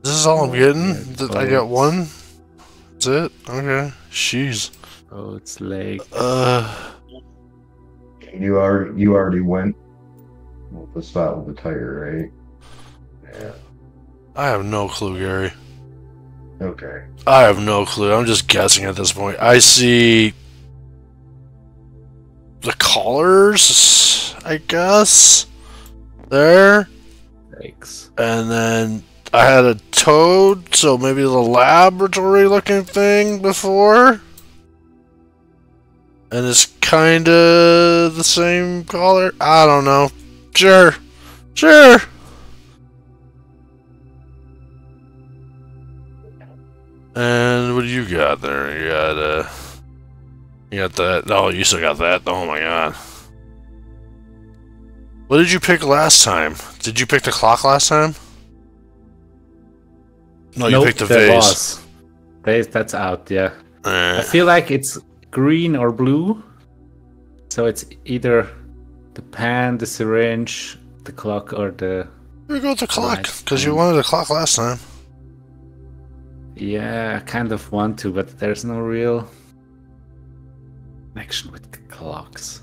This is all I'm getting. Th- I got one. That's it. Okay. Jeez. Oh, it's lake. Uh. you are you already went with the spot with the tire, right? Yeah. I have no clue, Gary. Okay. I have no clue. I'm just guessing at this point. I see the collars, I guess, there, Lakes. and then I had a toad, so maybe the laboratory-looking thing before, and it's kind of the same collar. I don't know. Sure, sure. And what do you got there? You got uh, you got that. No, you still got that. Oh my god. What did you pick last time? Did you pick the clock last time? No, you picked the vase. Vase, that's out, yeah. I Eh. feel like it's green or blue. So it's either the pan, the syringe, the clock, or the. We go with the clock because you wanted the clock last time. Yeah, I kind of want to, but there's no real connection with the clocks.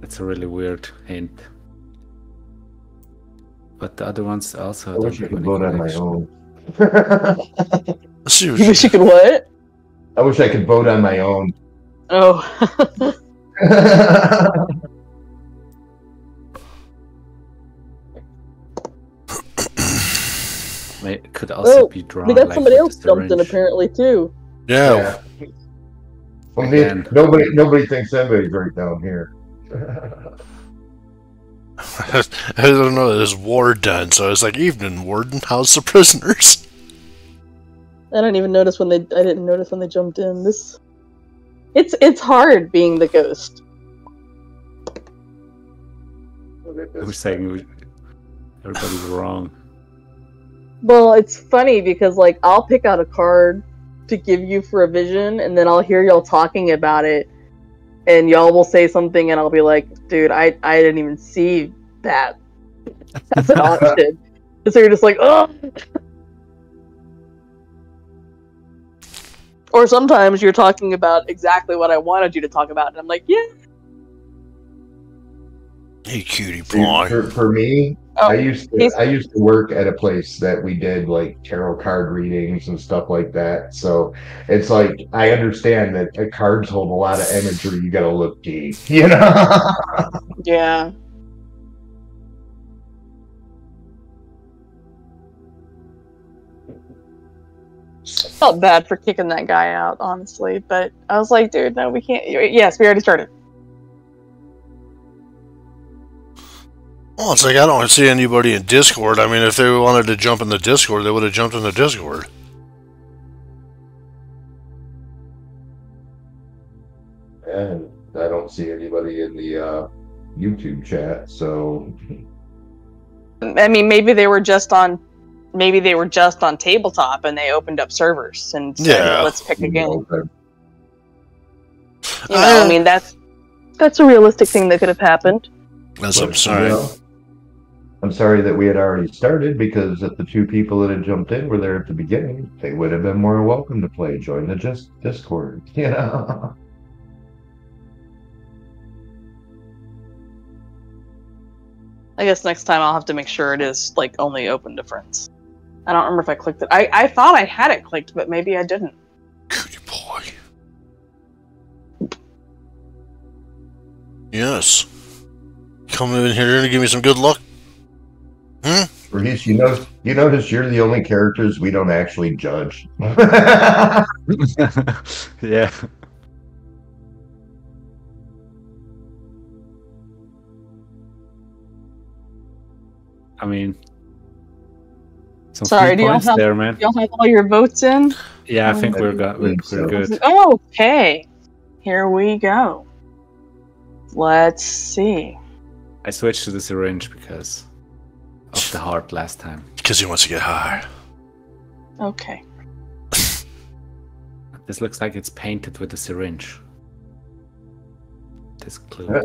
That's a really weird hint. But the other ones also I wish I could vote on my own. Let's see what You you wish you could what? I wish I could vote on my own. Oh. It could also Oh, be drawn. we got like, somebody else jumped in apparently too. Yeah. Well, Again. nobody, nobody thinks anybody's right down here. I don't know. There's Warden, so I was like, "Evening, warden. How's the prisoners?" I don't even notice when they. I didn't notice when they jumped in. This, it's it's hard being the ghost. Who's saying we- everybody's wrong? Well, it's funny because like I'll pick out a card to give you for a vision, and then I'll hear y'all talking about it, and y'all will say something, and I'll be like, "Dude, I I didn't even see that as an option." And so you're just like, "Oh." Or sometimes you're talking about exactly what I wanted you to talk about, and I'm like, "Yeah." Hey, cutie See, pie. For, for me, Oh, I used to I used to work at a place that we did like tarot card readings and stuff like that. So it's like I understand that cards hold a lot of imagery. You got to look deep, you know. Yeah. Felt bad for kicking that guy out, honestly, but I was like, dude, no, we can't. Yes, we already started. Well, it's like I don't see anybody in Discord. I mean, if they wanted to jump in the Discord, they would have jumped in the Discord. and I don't see anybody in the uh, YouTube chat. So I mean, maybe they were just on, maybe they were just on tabletop and they opened up servers and said, Yeah. let's pick a game. you know, You know, I mean, that's that's a realistic thing that could have happened. That's but, absurd. you know, I'm sorry that we had already started because if the two people that had jumped in were there at the beginning, they would have been more welcome to play. Join the just Discord, you know. I guess next time I'll have to make sure it is like only open to friends. I don't remember if I clicked it. I, I thought I had it clicked, but maybe I didn't. Cutie boy. Yes. Come in here and give me some good luck. Hmm? Reese, you know, you notice you're the only characters we don't actually judge. yeah. I mean, some Sorry, do y'all have- there, man. Y'all have all your votes in? Yeah, I think I we're got we're, think so. we're good. Okay. Here we go. Let's see. I switched to the syringe because of the heart last time. Because he wants to get high. Okay. This looks like it's painted with a syringe. This clue.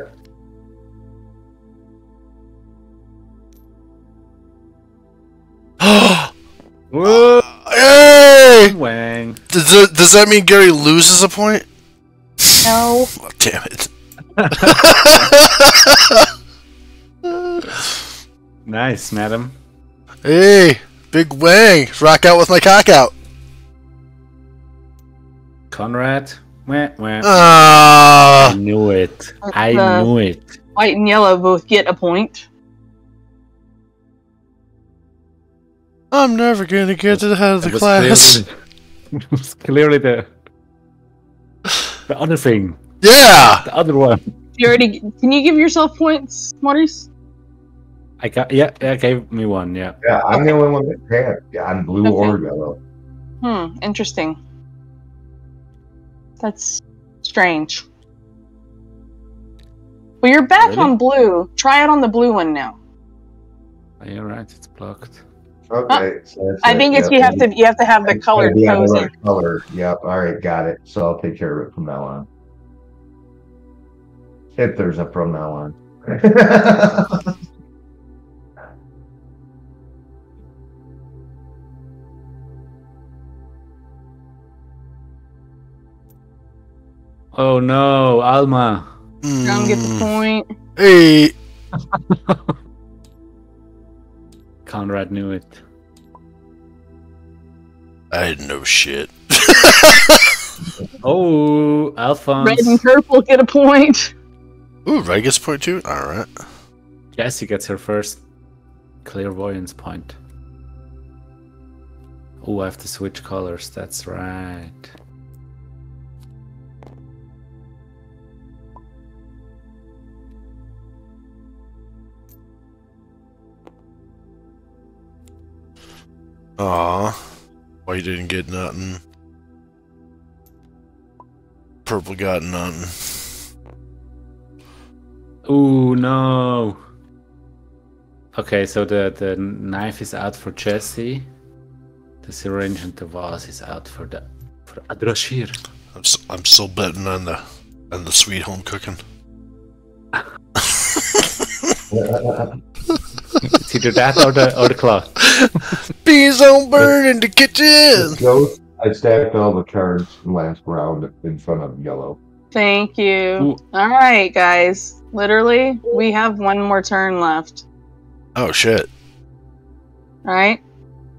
Yeah. Whoa! hey! Wang. Does that, does that mean Gary loses a point? No. Oh, damn it. Nice, madam. hey, big wang. Rock out with my cock out. Conrad. Wah, wah. I Ah. knew it. I Uh, knew it. White and yellow both get a point. I'm never gonna get to the head of the class. Clearly, it was clearly the the other thing, Yeah. the other one. You already can you give yourself points, Maurice? I got yeah, yeah, gave me one. Yeah, yeah, I'm the only one that can't. Yeah, on blue Okay. or yellow. Hmm, interesting. That's strange. Well, you're back Really? on blue. Try it on the blue one now. You're right. It's blocked. Okay, so I it, think it's yeah. you have to you have to have the It's gotta colored be on the toes in. right color. Yep. All right, got it. So I'll take care of it from now on. If there's a from now on. Oh no, Alma. Don't get the Mm. point. Hey. Conrad knew it. I didn't know shit. Oh, Alphonse. Red and purple get a point. Ooh, Ray gets point two? Alright. Jessie gets her first clairvoyance point. Oh, I have to switch colors. That's right. Aw. Why you didn't get nothing? Purple got nothing. Oh no. Okay, so the the knife is out for Jesse. The syringe and the vase is out for the for Ardhashir. I'm, s- I'm still betting on the on the sweet home cooking. It's either that or the or the cloth. Bees don't burn in the kitchen. Ghost, I stacked all the cards last round in front of yellow. Thank you. Ooh. All right, guys. Literally, we have one more turn left. Oh shit. All right.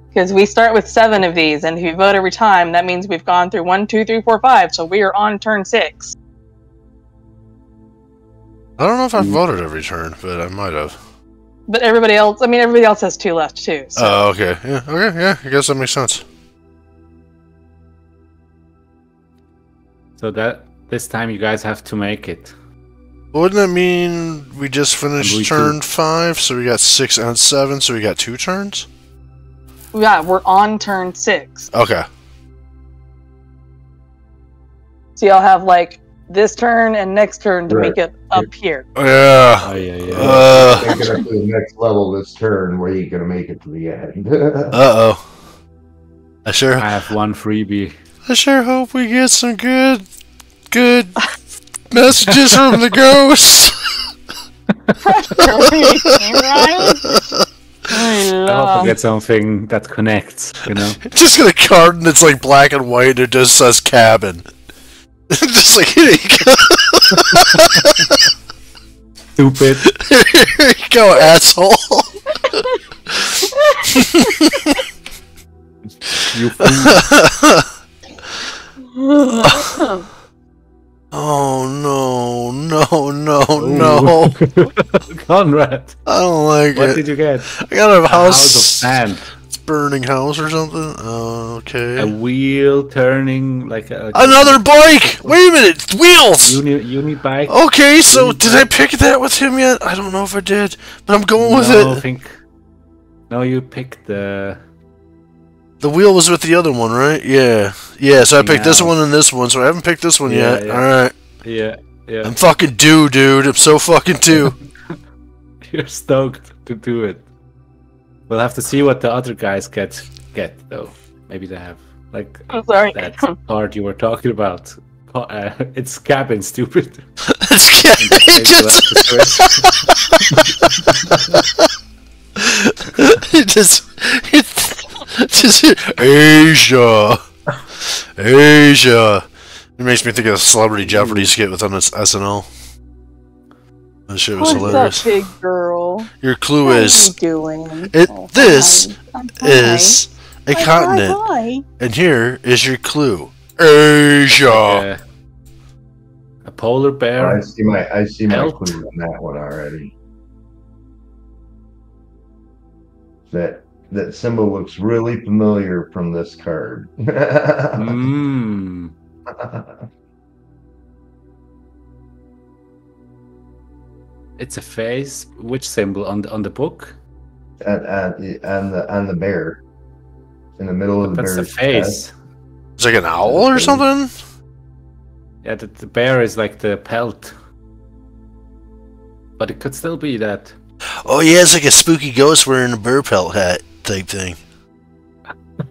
Because we start with seven of these, and if you vote every time, that means we've gone through one, two, three, four, five. So we are on turn six. I don't know if I voted every turn, but I might have. But everybody else, I mean, everybody else has two left too. So Oh, okay. Yeah, okay, yeah, I guess that makes sense. So that this time you guys have to make it. Wouldn't that mean we just finished we turn five, so we got six and seven, so we got two turns? yeah, we're on turn six. Okay. So y'all have like this turn and next turn to Right. make it up here. Yeah. Oh yeah, yeah. Uh Take it up to the next level this turn where you gonna make it to the end. Uh oh. I sure I have one freebie. I sure hope we get some good good messages from the ghosts. I I hope love- I get something that connects. You know. just get a card and it's like black and white and it just says cabin. just like here you go. Stupid. Here you go, asshole. You fool. Oh no, no, no, no. Conrad, I don't like what it. did you get? I got a A house, house of sand. Burning house or something. Oh, okay. A wheel turning like a Another bike! Wait a minute, it's wheels! uni uni bike. Okay, so Uni did I pick that with him yet? I don't know if I did, but I'm going with no, I it. think. No, you picked the. The wheel was with the other one, right? Yeah. Yeah, so I picked this one and this one, so I haven't picked this one Yeah, yet. yeah. Alright. Yeah, yeah. I'm fucking due, dude. I'm so fucking due. You're stoked to do it. We'll have to see what the other guys get get though. Maybe they have like I'm sorry. that card you were talking about. Uh, it's cabin, stupid. It's ca- it just, have to switch. it just, it just, Asia, Asia. It makes me think of the Celebrity Jeopardy skit within its SNL. That shit was What's up, hilarious. big girl? Your clue How is you doing? it. Oh, This hi. Hi. is a Hi, continent, Hi, hi. and here is your clue. Asia. Uh, a polar bear. I bear. see my I see my Belt. clue on that one already. That that symbol looks really familiar from this card. Mmm. It's a face. Which symbol on the on the book? and, and, and the and the bear in the middle of the That's the bear's face. chest. It's like an owl or something. Yeah, the, the bear is like the pelt. But it could still be that. Oh yeah, it's like a spooky ghost wearing a bear pelt hat type thing.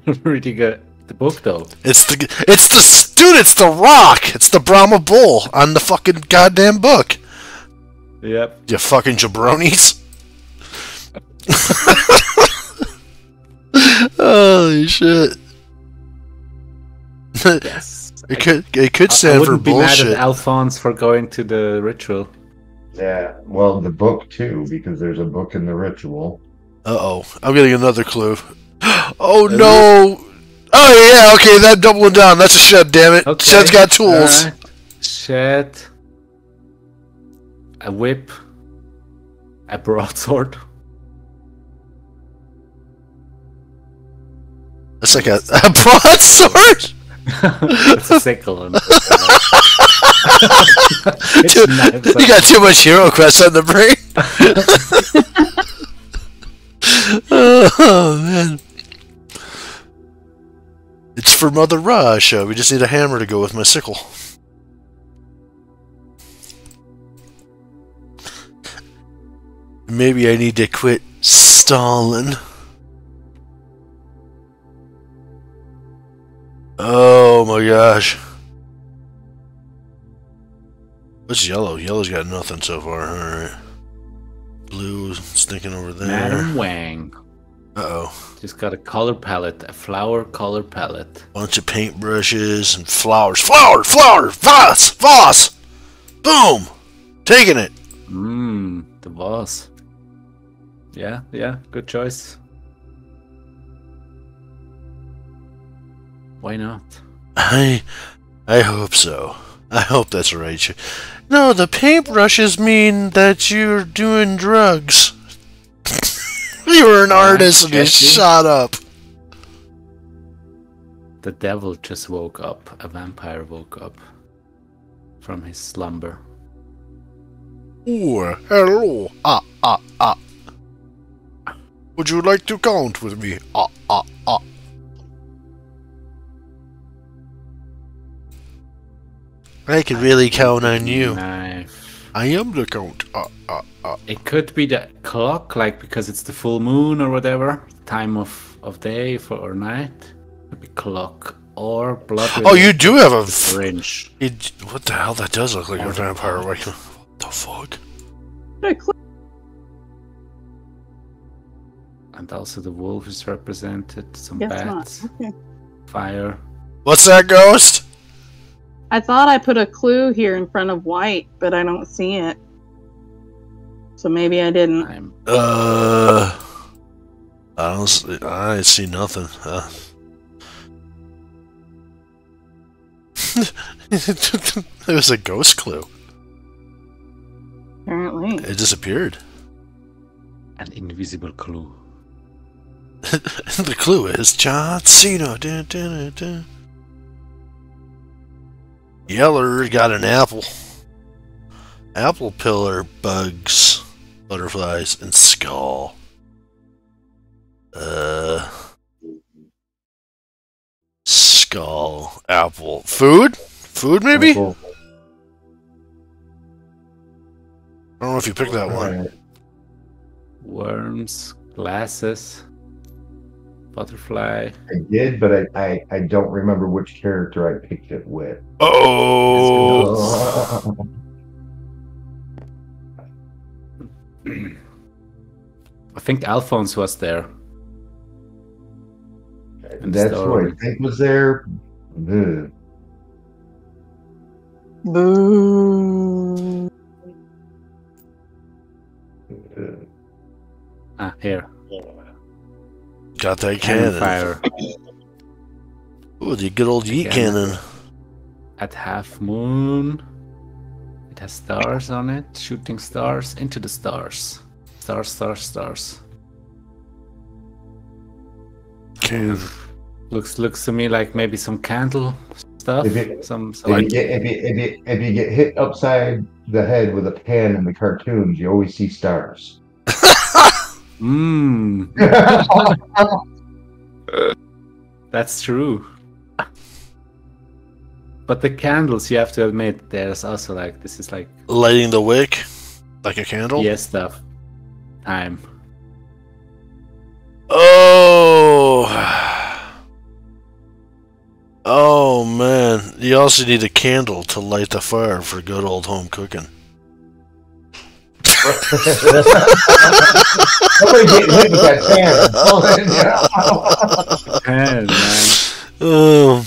Reading good. the book though. It's the it's the dude. It's the Rock. It's the Brahma Bull on the fucking goddamn book. Yep. You fucking jabronis. Holy shit! Yes. it could it could I- I for wouldn't be mad bullshit. at Alphonse for going to the ritual. Yeah, well, the book too, because there's a book in the ritual. Uh oh, I'm getting another clue. Oh Is no! Oh yeah, okay, that doubling down. That's a shed. Damn it, Okay. shed's got tools. Alright. Shed. A whip. A broadsword. It's like a, a broadsword. it's a sickle. And It's Too- knives you got too much HeroQuest on the brain. oh man. It's for Mother Russia. We just need a hammer to go with my sickle. Maybe I need to quit Stalin. Oh my gosh. What's yellow? Yellow's got nothing so far. Alright. Blue sticking over there. Madam Wang. Uh oh. Just got a color palette, a flower color palette. Bunch of paintbrushes and flowers. Flower! Flower! Voss! Voss! Boom! Taking it! Mmm, the boss. Yeah, yeah, good choice. Why not? I I hope so. I hope that's right. No, the paintbrushes mean that you're doing drugs. you were an artist and you shot up. The devil just woke up. A vampire woke up from his slumber. Oh, hello. Ah, ah, ah. Would you like to count with me? Ah, ah, ah. I can really count on you. Knife. I am the count. Ah, ah, ah. It could be the clock, like because it's the full moon or whatever, time of, of day for or night. Could be clock or blood. Oh, you do have a. the syringe. It, what the hell? That does look like a vampire. Like, what the fuck? And also the wolf is represented. Some Guess bats, Okay. fire. What's that ghost? I thought I put a clue here in front of white, but I don't see it. So maybe I didn't. I'm Uh, I don't. s- I see nothing. Uh. it was a ghost clue. Apparently. It disappeared. an invisible clue. the clue is John Cena. Dun, dun, dun, dun. Yeller got an apple. Apple pillar, bugs, butterflies, and skull. Uh. Skull, apple, food, food maybe. I don't know if you picked that one. Worms, glasses, butterfly. I did, but I, I, I don't remember which character I picked it with. Oh, I think Alphonse was there. And That's story. what I think was there. Ugh. Boo. Ah, here. Got that Cannon cannon. fire Ooh, the good old yeet Cannon. cannon. at half moon. It has stars on it, shooting stars into the stars. Stars, stars, stars. Can- Looks looks to me like maybe some candle stuff. If it- some some If you, get, if, you, if, you, if you get hit upside the head with a pan in the cartoons, you always see stars. Mmm, that's true. But the candles, you have to admit, there's also like this is like Lighting the wick like a candle. yes stuff. Time. Oh. Oh man, you also need a candle to light the fire for good old home cooking. Somebody getting hit with that pan. Man, man. Oh.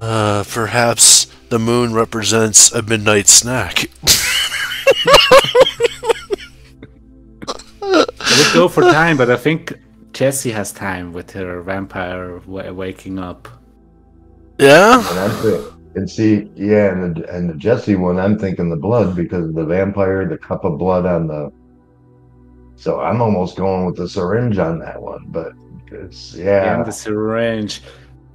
Uh, perhaps the moon represents a midnight snack. I would go for time, but I think Jessie has time with her vampire wa- waking up. yeah? And, I'm thi- and see, yeah, and the, and the Jesse one, I'm thinking the blood because of the vampire, the cup of blood on the. So I'm almost going with the syringe on that one, but syringes. Yeah. And the syringe.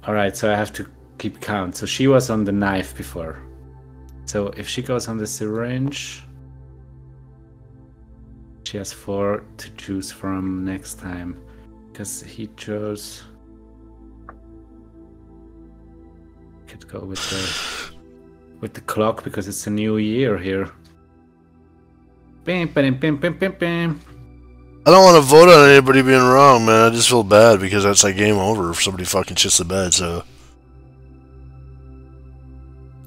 All right, so I have to keep count. So she was on the knife before. So if she goes on the syringe, she has four to choose from next time. Because he chose. Could go with the with the clock because it's a new year here. Bam, bam, bam, bam, bam, bam. I don't want to vote on anybody being wrong, man. I just feel bad because that's like game over if somebody fucking shits the bed. So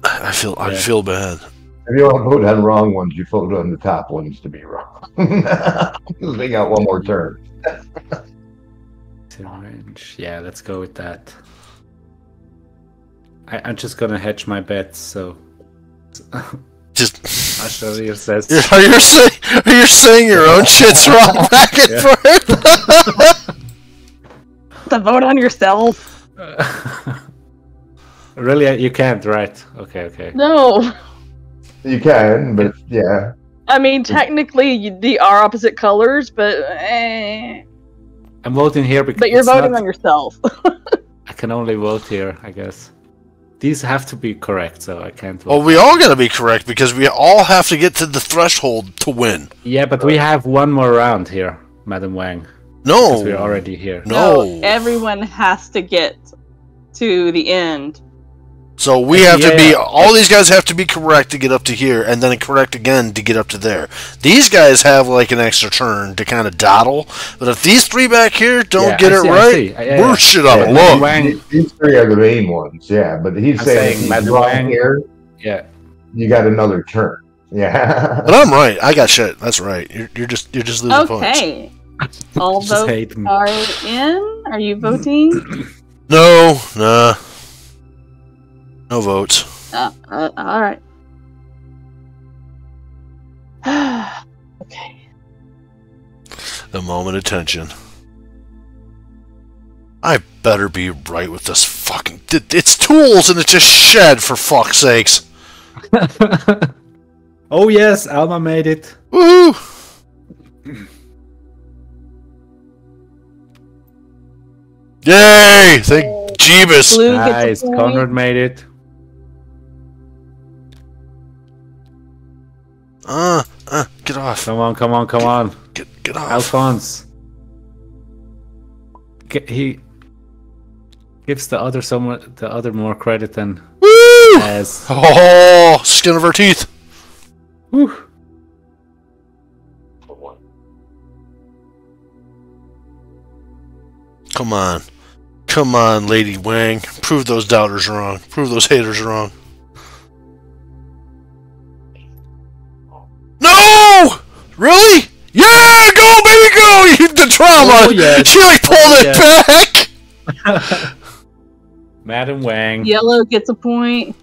I I feel I feel bad. If you want to vote on wrong ones, you vote on the top ones to be wrong. they got one more turn. Syringe. Yeah, let's go with that. I, I'm just gonna hedge my bets, so Just Ashtarir says You're- are you saying are you saying your own shit's wrong back and forth? the vote on yourself. Really you can't, right? Okay, okay. No. You can, but yeah. I mean, technically, you- they are opposite colors, but eh. I'm voting here because but you're voting not- on yourself. I can only vote here, I guess. These have to be correct, so I can't oh, vote. well, we all gotta be correct because we all have to get to the threshold to win. Yeah, but we have one more round here, Madam Wang. No, we're already here. no. everyone has to get to the end. So we have to be Yeah. all these guys have to be correct to get up to here, and then correct again to get up to there. These guys have like an extra turn to kind of dawdle, but if these three back here don't Yeah, get I it see, I right, see. Yeah, yeah. we're shit out Yeah, of Madam luck. Wang, These, these three are the main ones, yeah. But he's I'm saying, saying if he's wrong Wang- here, yeah. you got another turn. Yeah. But I'm right. I got shit. That's right. You're, you're just you're just losing points. Okay. All Just votes are in. Are you voting? No, nah, no votes. uh, uh, all right. okay. The moment of tension. I better be right with this fucking. It's tools and it's a shed for fuck's sakes. oh yes, Alma made it. Woohoo! Yay! Thank Jeebus. Nice, a point. Conrad made it. Uh, uh, get off. Come on, come on, come on. Get, get off. Alphonse. Ge- He gives the other someone the other more credit than Woo! as. Oh, skin of her teeth. Whew. Come on. Come on, Lady Wang. Prove those doubters wrong. Prove those haters wrong. Really? Yeah, go, baby, go! You, the trauma. Oh, yes. She like pulled Oh, it back. Madam Wang. Yellow gets a point.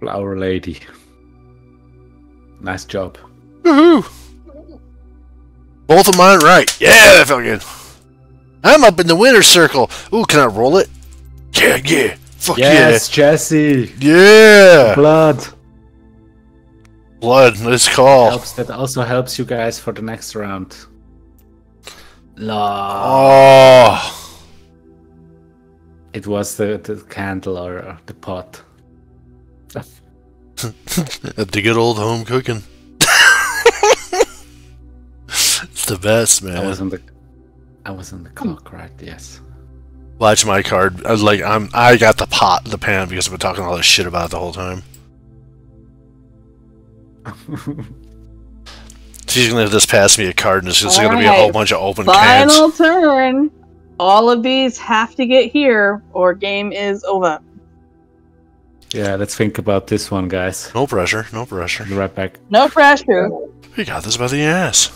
Flower Lady. Nice job. Woohoo! Both of mine right. Yeah, that felt good. I'm up in the winner's circle. Ooh, can I roll it? Yeah, yeah. Fuck Yes, Jesse. yeah. Blood. Blood. let's call. Helps that also helps you guys for the next round. La. Oh. It was the, the candle or uh, the pot. At the good old home cooking. it's the best, man. I was on the I was on the clock, right? Yes. Watch my card. I was like, I'm. I got the pot, the pan, because I've been talking all this shit about it the whole time. She's gonna just pass me a card, and it's just gonna be a whole bunch of open cans. Final turn. All of these have to get here, or game is over. yeah, let's think about this one, guys. No pressure. No pressure. Be right back. No pressure. We got this by the ass.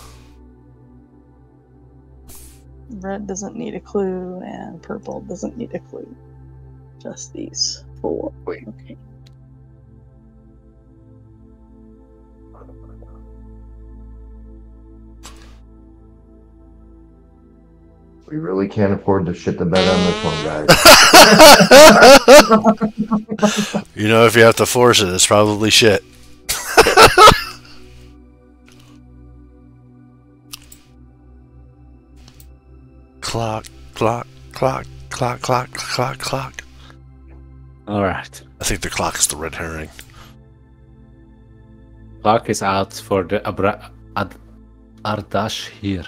Red doesn't need a clue, and purple doesn't need a clue. Just these four. Wait. Okay. We really can't afford to shit the bed on this one, guys. you know, if you have to force it, it's probably shit. clock, clock, clock, clock, clock, clock, clock. All right. I think the clock is the red herring. Clock is out for the Abra Ad Ardash here.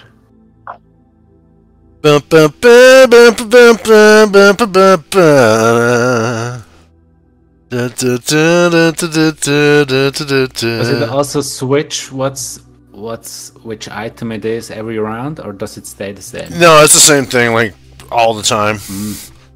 Does it also switch what's what's which item it is every round, or does it stay the same? No, it's the same thing, like all the time.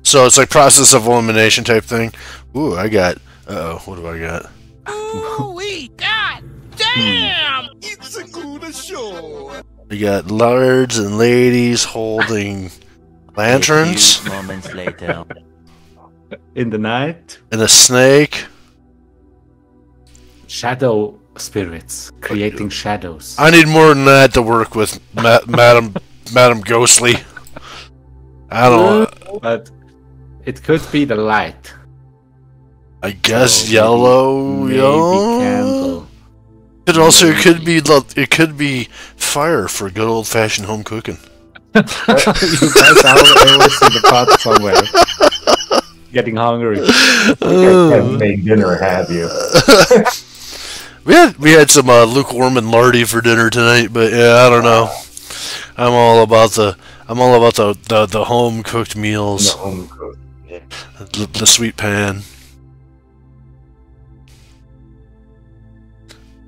So it's like process of elimination type thing. Ooh, I got. Uh oh, what do I got? Ooh-wee, God damn! It's a good show. We got lords and ladies holding lanterns moments later. In the night, and a snake. shadow spirits creating shadows. I need more than that to work with, Ma- Madam Madam Ghostly. I don't. Uh, but it could be the light. I guess So yellow. Maybe yellow. candle. It also it could be lo- it could be fire for good old fashioned home cooking. you guys are always in the pot somewhere. Getting hungry. You guys Haven't made dinner, have you? We had we had some uh, lukewarm and lardy for dinner tonight, but yeah, I don't know. I'm all about the I'm all about the the, the home cooked No meals, home cooked. the, the sweet pan.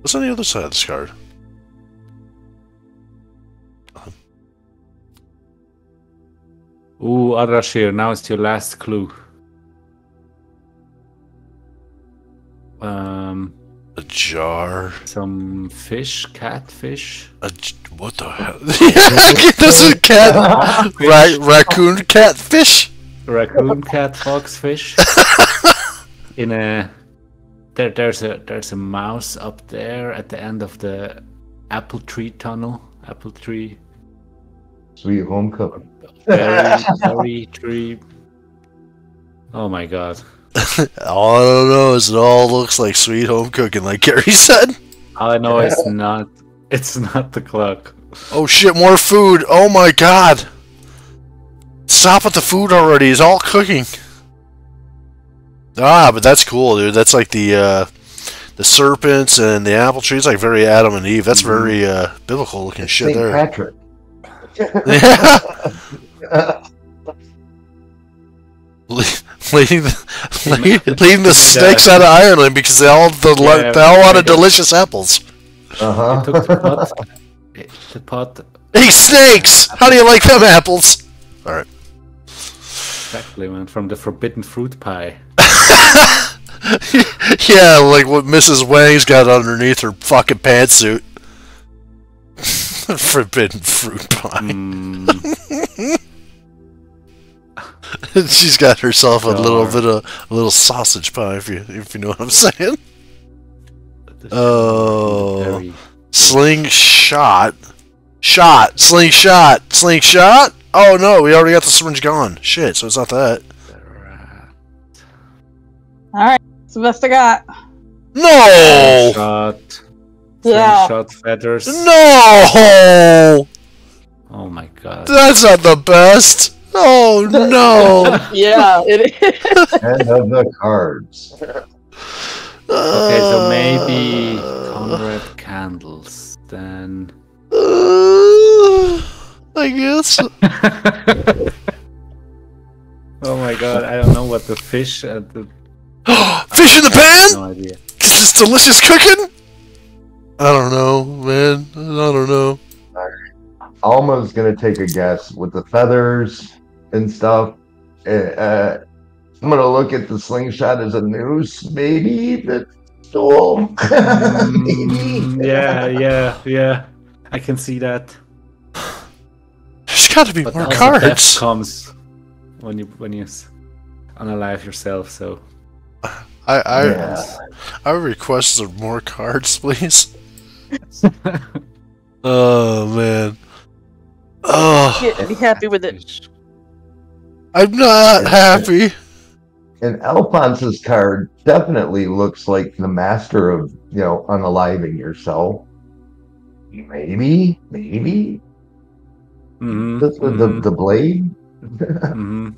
What's on the other side of this card? Ooh, Ardhashir, now it's your last clue. Um, A jar. some fish, catfish. A j- what the hell? this is cat, ra- raccoon, catfish. raccoon cat fox fish in a there there's a there's a mouse up there at the end of the apple tree tunnel apple tree Sweet home cooking. berry berry tree oh my god All I don't know is it all looks like sweet home cooking, like Gary said. all i know it's not it's not the clock Oh shit, more food. Oh my god. Stop with the food already. It's all cooking. Ah, but that's cool, dude. That's like the uh the serpents and the apple trees, like very Adam and Eve. That's very uh biblical looking shit St. there. Patrick. Yeah. Le- leading the, leading the snakes out of Ireland because they all the, Yeah, they all wanted yeah. delicious apples. Uh took the pot huh. the pot Hey snakes! How do you like them apples? All right. exactly man from the forbidden fruit pie yeah, like what Mrs. Wang's got underneath her fucking pantsuit. Forbidden fruit pie. Mm, She's got herself a little Sure. bit of a little sausage pie, if you if you know what I'm saying. Oh. very Slingshot, shot, slingshot, slingshot. Oh no, we already got the syringe gone. Shit, so it's not that. All right, that's the best I got. No, shot Yeah. shot feathers no, oh my god that's not the best. Oh no. yeah, it is. End of the cards. Okay, so maybe Uh, Conrad candles. Then uh, I guess. oh my god, I don't know what the fish at the Fish in the I have pan? no idea. Is this delicious cooking? I don't know, man. I don't know. Alma's gonna take a guess with the feathers and stuff. Uh, I'm gonna look at the slingshot as a noose, maybe the stool. Mm, yeah, yeah, yeah. I can see that. There's got to be But more cards. death comes when you when you unalive yourself. So I I, Yeah. I request some more cards, please. Oh man. Oh, Get- be happy with it. Fish. I'm not happy. And Alphonse's card definitely looks like the master of, you know, unaliving yourself. Maybe, maybe. Mhm, The, the, the, mhm, the blade? mhm.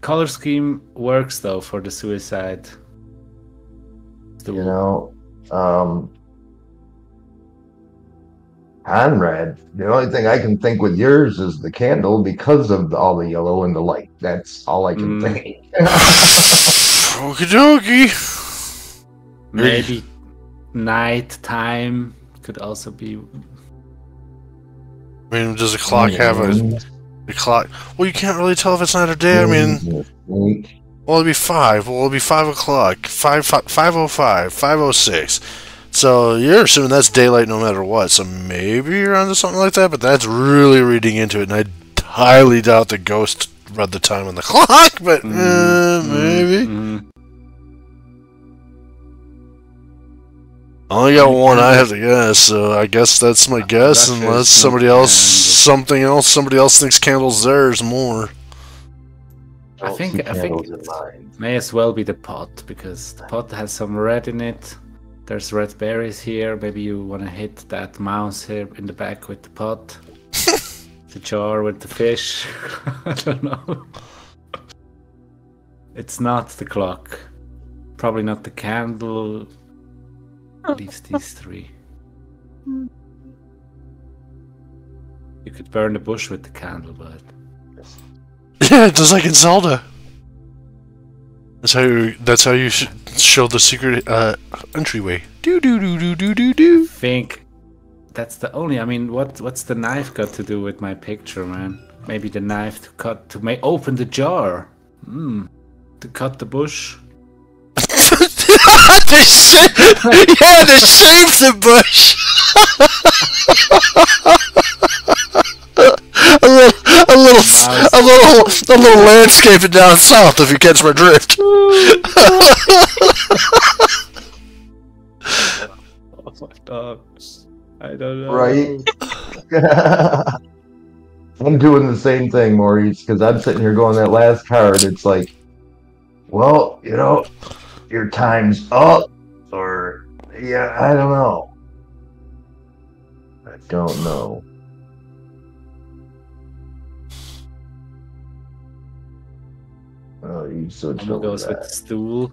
Color scheme works though for the suicide. The you know, um, Conrad. The only thing I can think with yours is the candle because of all the yellow and the light. That's all I can Mm. think. Okie dokie. maybe night time could also be. I mean, does the clock have a the clock? Well, you can't really tell if it's night or day. I mean, well, it'd be five. Well, it'd be five o'clock. Five five five oh five. Five oh six. So you're assuming that's daylight no matter what. So maybe you're onto something like that, but that's really reading into it, and I highly doubt the ghost read the time on the clock. But Mm, uh, mm, maybe. mm. I only got one. I have to guess, so I guess that's my guess. Russia Unless somebody else, candle. something else, somebody else thinks candles theirs more. I think- I think candles in. May as well be the pot because the pot has some red in it. There's red berries here. Maybe you want to hit that mouse here in the back with the pot. the jar with the fish. I don't know. It's not the clock. Probably not the candle. Leaves these three. You could burn the bush with the candle, but Yeah, just like in Zelda. That's how you. That's how you sh- show the secret uh, entryway. Do do do do do do do. think that's the only. I mean, what what's the knife got to do with my picture, man? Maybe the knife to cut to make open the jar. Hmm. To cut the bush. they sa- yeah, they saved the bush. a little, a little, a little, a little landscaping down south. If you catch my drift. Oh, oh my god. I don't know. Right? I'm doing the same thing, Maurice, because I'm sitting here going that last card. It's like, well, you know, your time's up, or yeah, I don't know. I don't know. Oh, you over goes with that. stool.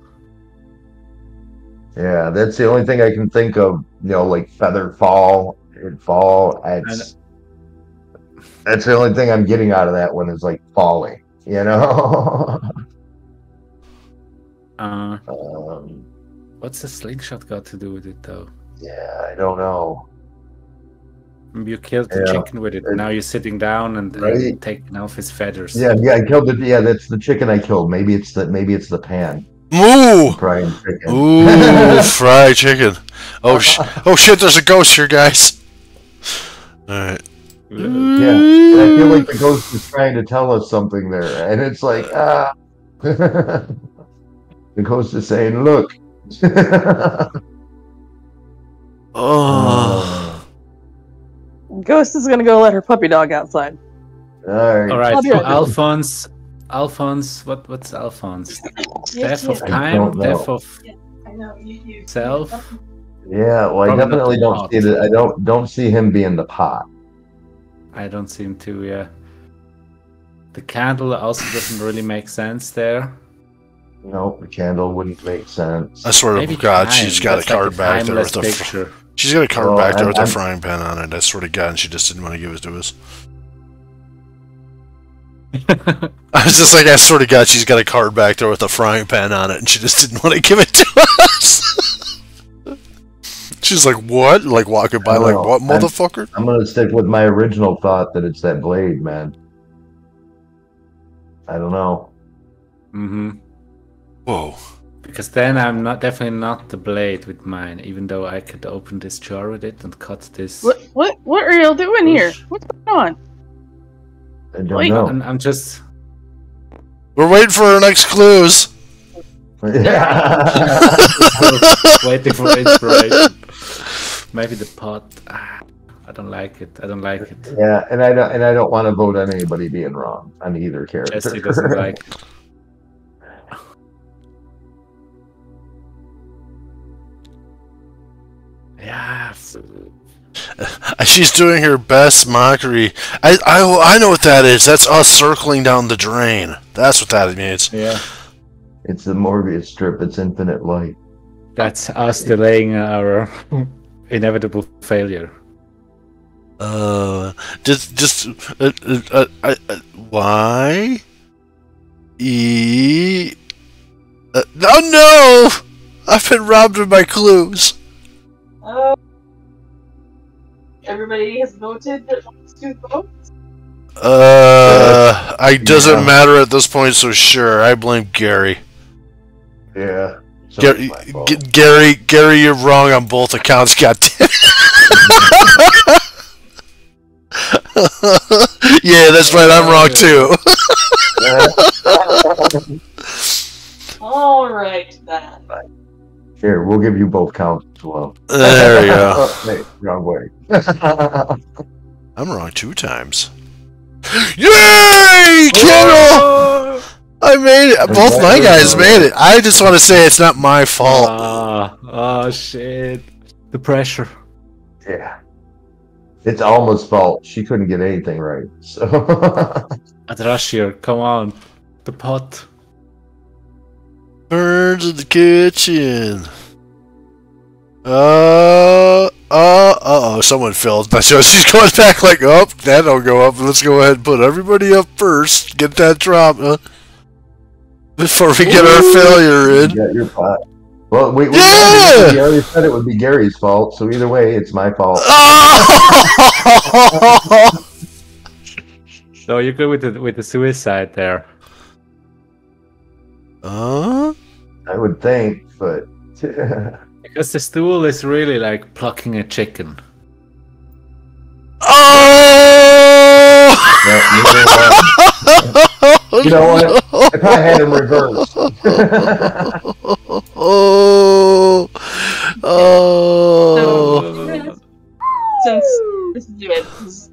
Yeah, that's the only thing I can think of. You know, like feather fall, it fall. It's, that's the only thing I'm getting out of that one is like falling. You know. Uh, um, what's the slingshot got to do with it though? yeah, I don't know. You killed the Yeah. chicken with it. Now you're sitting down and, and Right. taking off his feathers. Yeah, yeah, I killed it. Yeah, that's the chicken I killed. Maybe it's the maybe it's the pan Moo! frying chicken. Ooh, fried chicken. Oh sh- oh shit! There's a ghost here, guys. All right. Yeah, I feel like the ghost is trying to tell us something there, and it's like ah. the ghost is saying, "Look." Oh. Ghost is gonna go let her puppy dog outside. All right. All right, so right. Alphonse, Alphonse, what what's Alphonse? Death of I time, don't know. death of self. Yeah, well, I Probably not definitely don't pot. see that. I don't don't see him being the pot. I don't seem to. Yeah. The candle also doesn't really make sense there. Nope, the candle wouldn't make sense. I swear Maybe to God, time. she's got That's a like card back there timeless with the. Fr- picture. She's got a card Well, back there I'm- with a I'm- frying pan on it. I swear to God, and she just didn't want to give it to us. I was just like, I swear to God, she's got a card back there with a frying pan on it, and she just didn't want to give it to us. she's like, what? Like walking by, like, know. what, I'm- motherfucker? I'm gonna stick with my original thought that it's that blade, man. I don't know. Mm-hmm. Whoa. Because then I'm not definitely not the blade with mine, even though I could open this jar with it and cut this. What what what are y'all doing here? What's going on? I don't Wait. know. I'm, I'm just We're waiting for our next clues. Yeah. waiting for inspiration. Maybe the pot. Ah, I don't like it. I don't like it. yeah, and I don't and I don't want to vote on anybody being wrong on either character. Jesse doesn't like it. Yeah. She's doing her best mockery. I, I, I know what that is. That's us circling down the drain. That's what that means. Yeah. It's the Morbius strip. It's infinite light. That's us delaying our inevitable failure. Uh, just, just, uh, uh, uh, uh, uh, why? E. Uh, oh no! I've been robbed of my clues. Oh. Everybody has voted that wants to vote. Uh, I doesn't Yeah. matter at this point, so sure, I blame Gary. Yeah. So Gary, it's my fault. G- Gary, Gary, you're wrong on both accounts. God damn. yeah, that's right. I'm wrong too. All right then. Here, we'll give you both counts as well. there we go. Oh, wait, wrong way. I'm wrong two times. Yay, Kendall! I made it. Both my guys made it. I just want to say it's not my fault. Ah, oh shit. The pressure. yeah. It's Alma's fault. She couldn't get anything right. So Ardhashir, come on. The pot. Birds in the kitchen. Uh, uh, uh oh, someone filled. So she's going back like, oh, that'll go up. Let's go ahead and put everybody up first. Get that drop uh, before we get our failure you in. got your pot. Well, we, we, Yeah! we already said it would be Gary's fault, so either way, it's my fault. Oh! No, you're good with the with the suicide there. uh? I would think, but Because the stool is really like plucking a chicken. Oh! Yeah, you know what? If I had him reversed. oh! Oh! Since this is, this is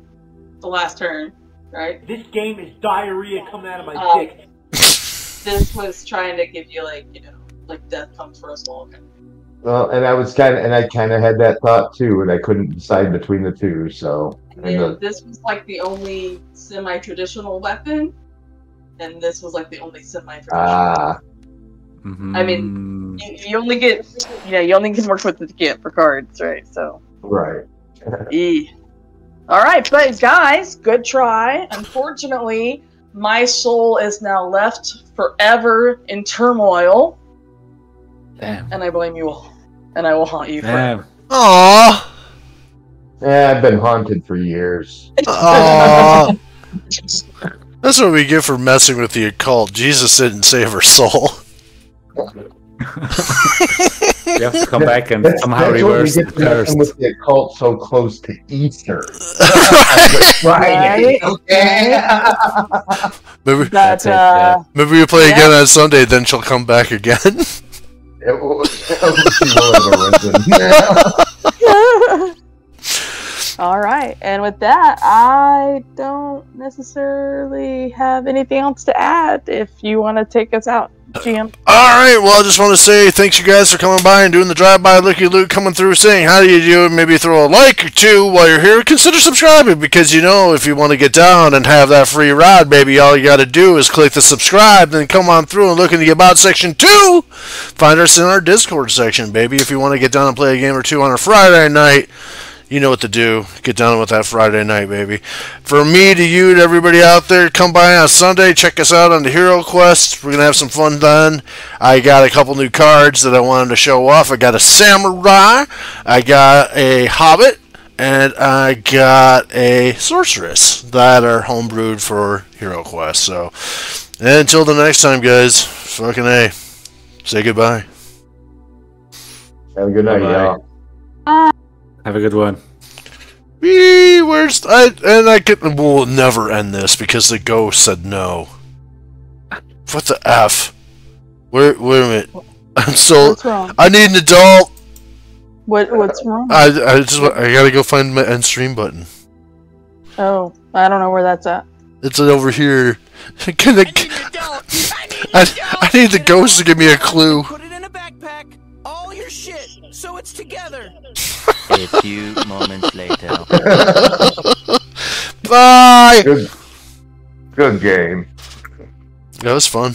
the last turn, right? This game is diarrhea coming out of my Um, dick. This was trying to give you like, you know, like death comes first long. well, and I was kind of, and I kind of had that thought too, and I couldn't decide between the two. So, And and the, this was like the only semi-traditional weapon, and this was like the only semi-traditional. ah, I mean, you, you only get, yeah, you only can work with the get for cards, right? So, right. E. All right, but guys, good try. Unfortunately, my soul is now left forever in turmoil, Damn. and I blame you all, and I will haunt you forever. Damn. Aww! Yeah, I've been haunted for years. Aww! That's what we get for messing with the occult. Jesus didn't save her soul. You have to come back and That's, somehow that's what we reverse the get for messing curse. with the occult so close to Easter. Right? Okay. maybe, But That's uh, maybe we play Yeah. again on Sunday, then she'll come back again. It. All right, and with that, I don't necessarily have anything else to add. If you want to take us out, GM. Alright, well, I just want to say thanks you guys for coming by and doing the drive-by looky loot, coming through, saying how do you do, maybe throw a like or two while you're here. Consider subscribing because you know if you want to get down and have that free ride, baby, all you got to do is click the subscribe, then come on through and look in the About section too. Find us in our Discord section, baby. If you want to get down and play a game or two on a Friday night, you know what to do. Get down with that Friday night, baby. For me to you, to everybody out there, come by on Sunday. Check us out on the HeroQuest. We're going to have some fun then. I got a couple new cards that I wanted to show off. I got a Samurai. I got a Hobbit. And I got a Sorceress that are homebrewed for HeroQuest. So, and until the next time, guys, fucking A. Say goodbye. Have a good night, Bye-bye. y'all. Have a good one. Wee, where's I and I can we'll never end this because the ghost said no. What the f? Wait, wait a minute. I'm so I need an adult. What What's wrong? I I just I gotta go find my end stream button. Oh, I don't know where that's at. It's over here. Can I I, need. I need I. I need the ghost to give me a clue. Put it in a backpack. All your shit, so it's together. A few moments later. Bye. Good, good game. That was fun.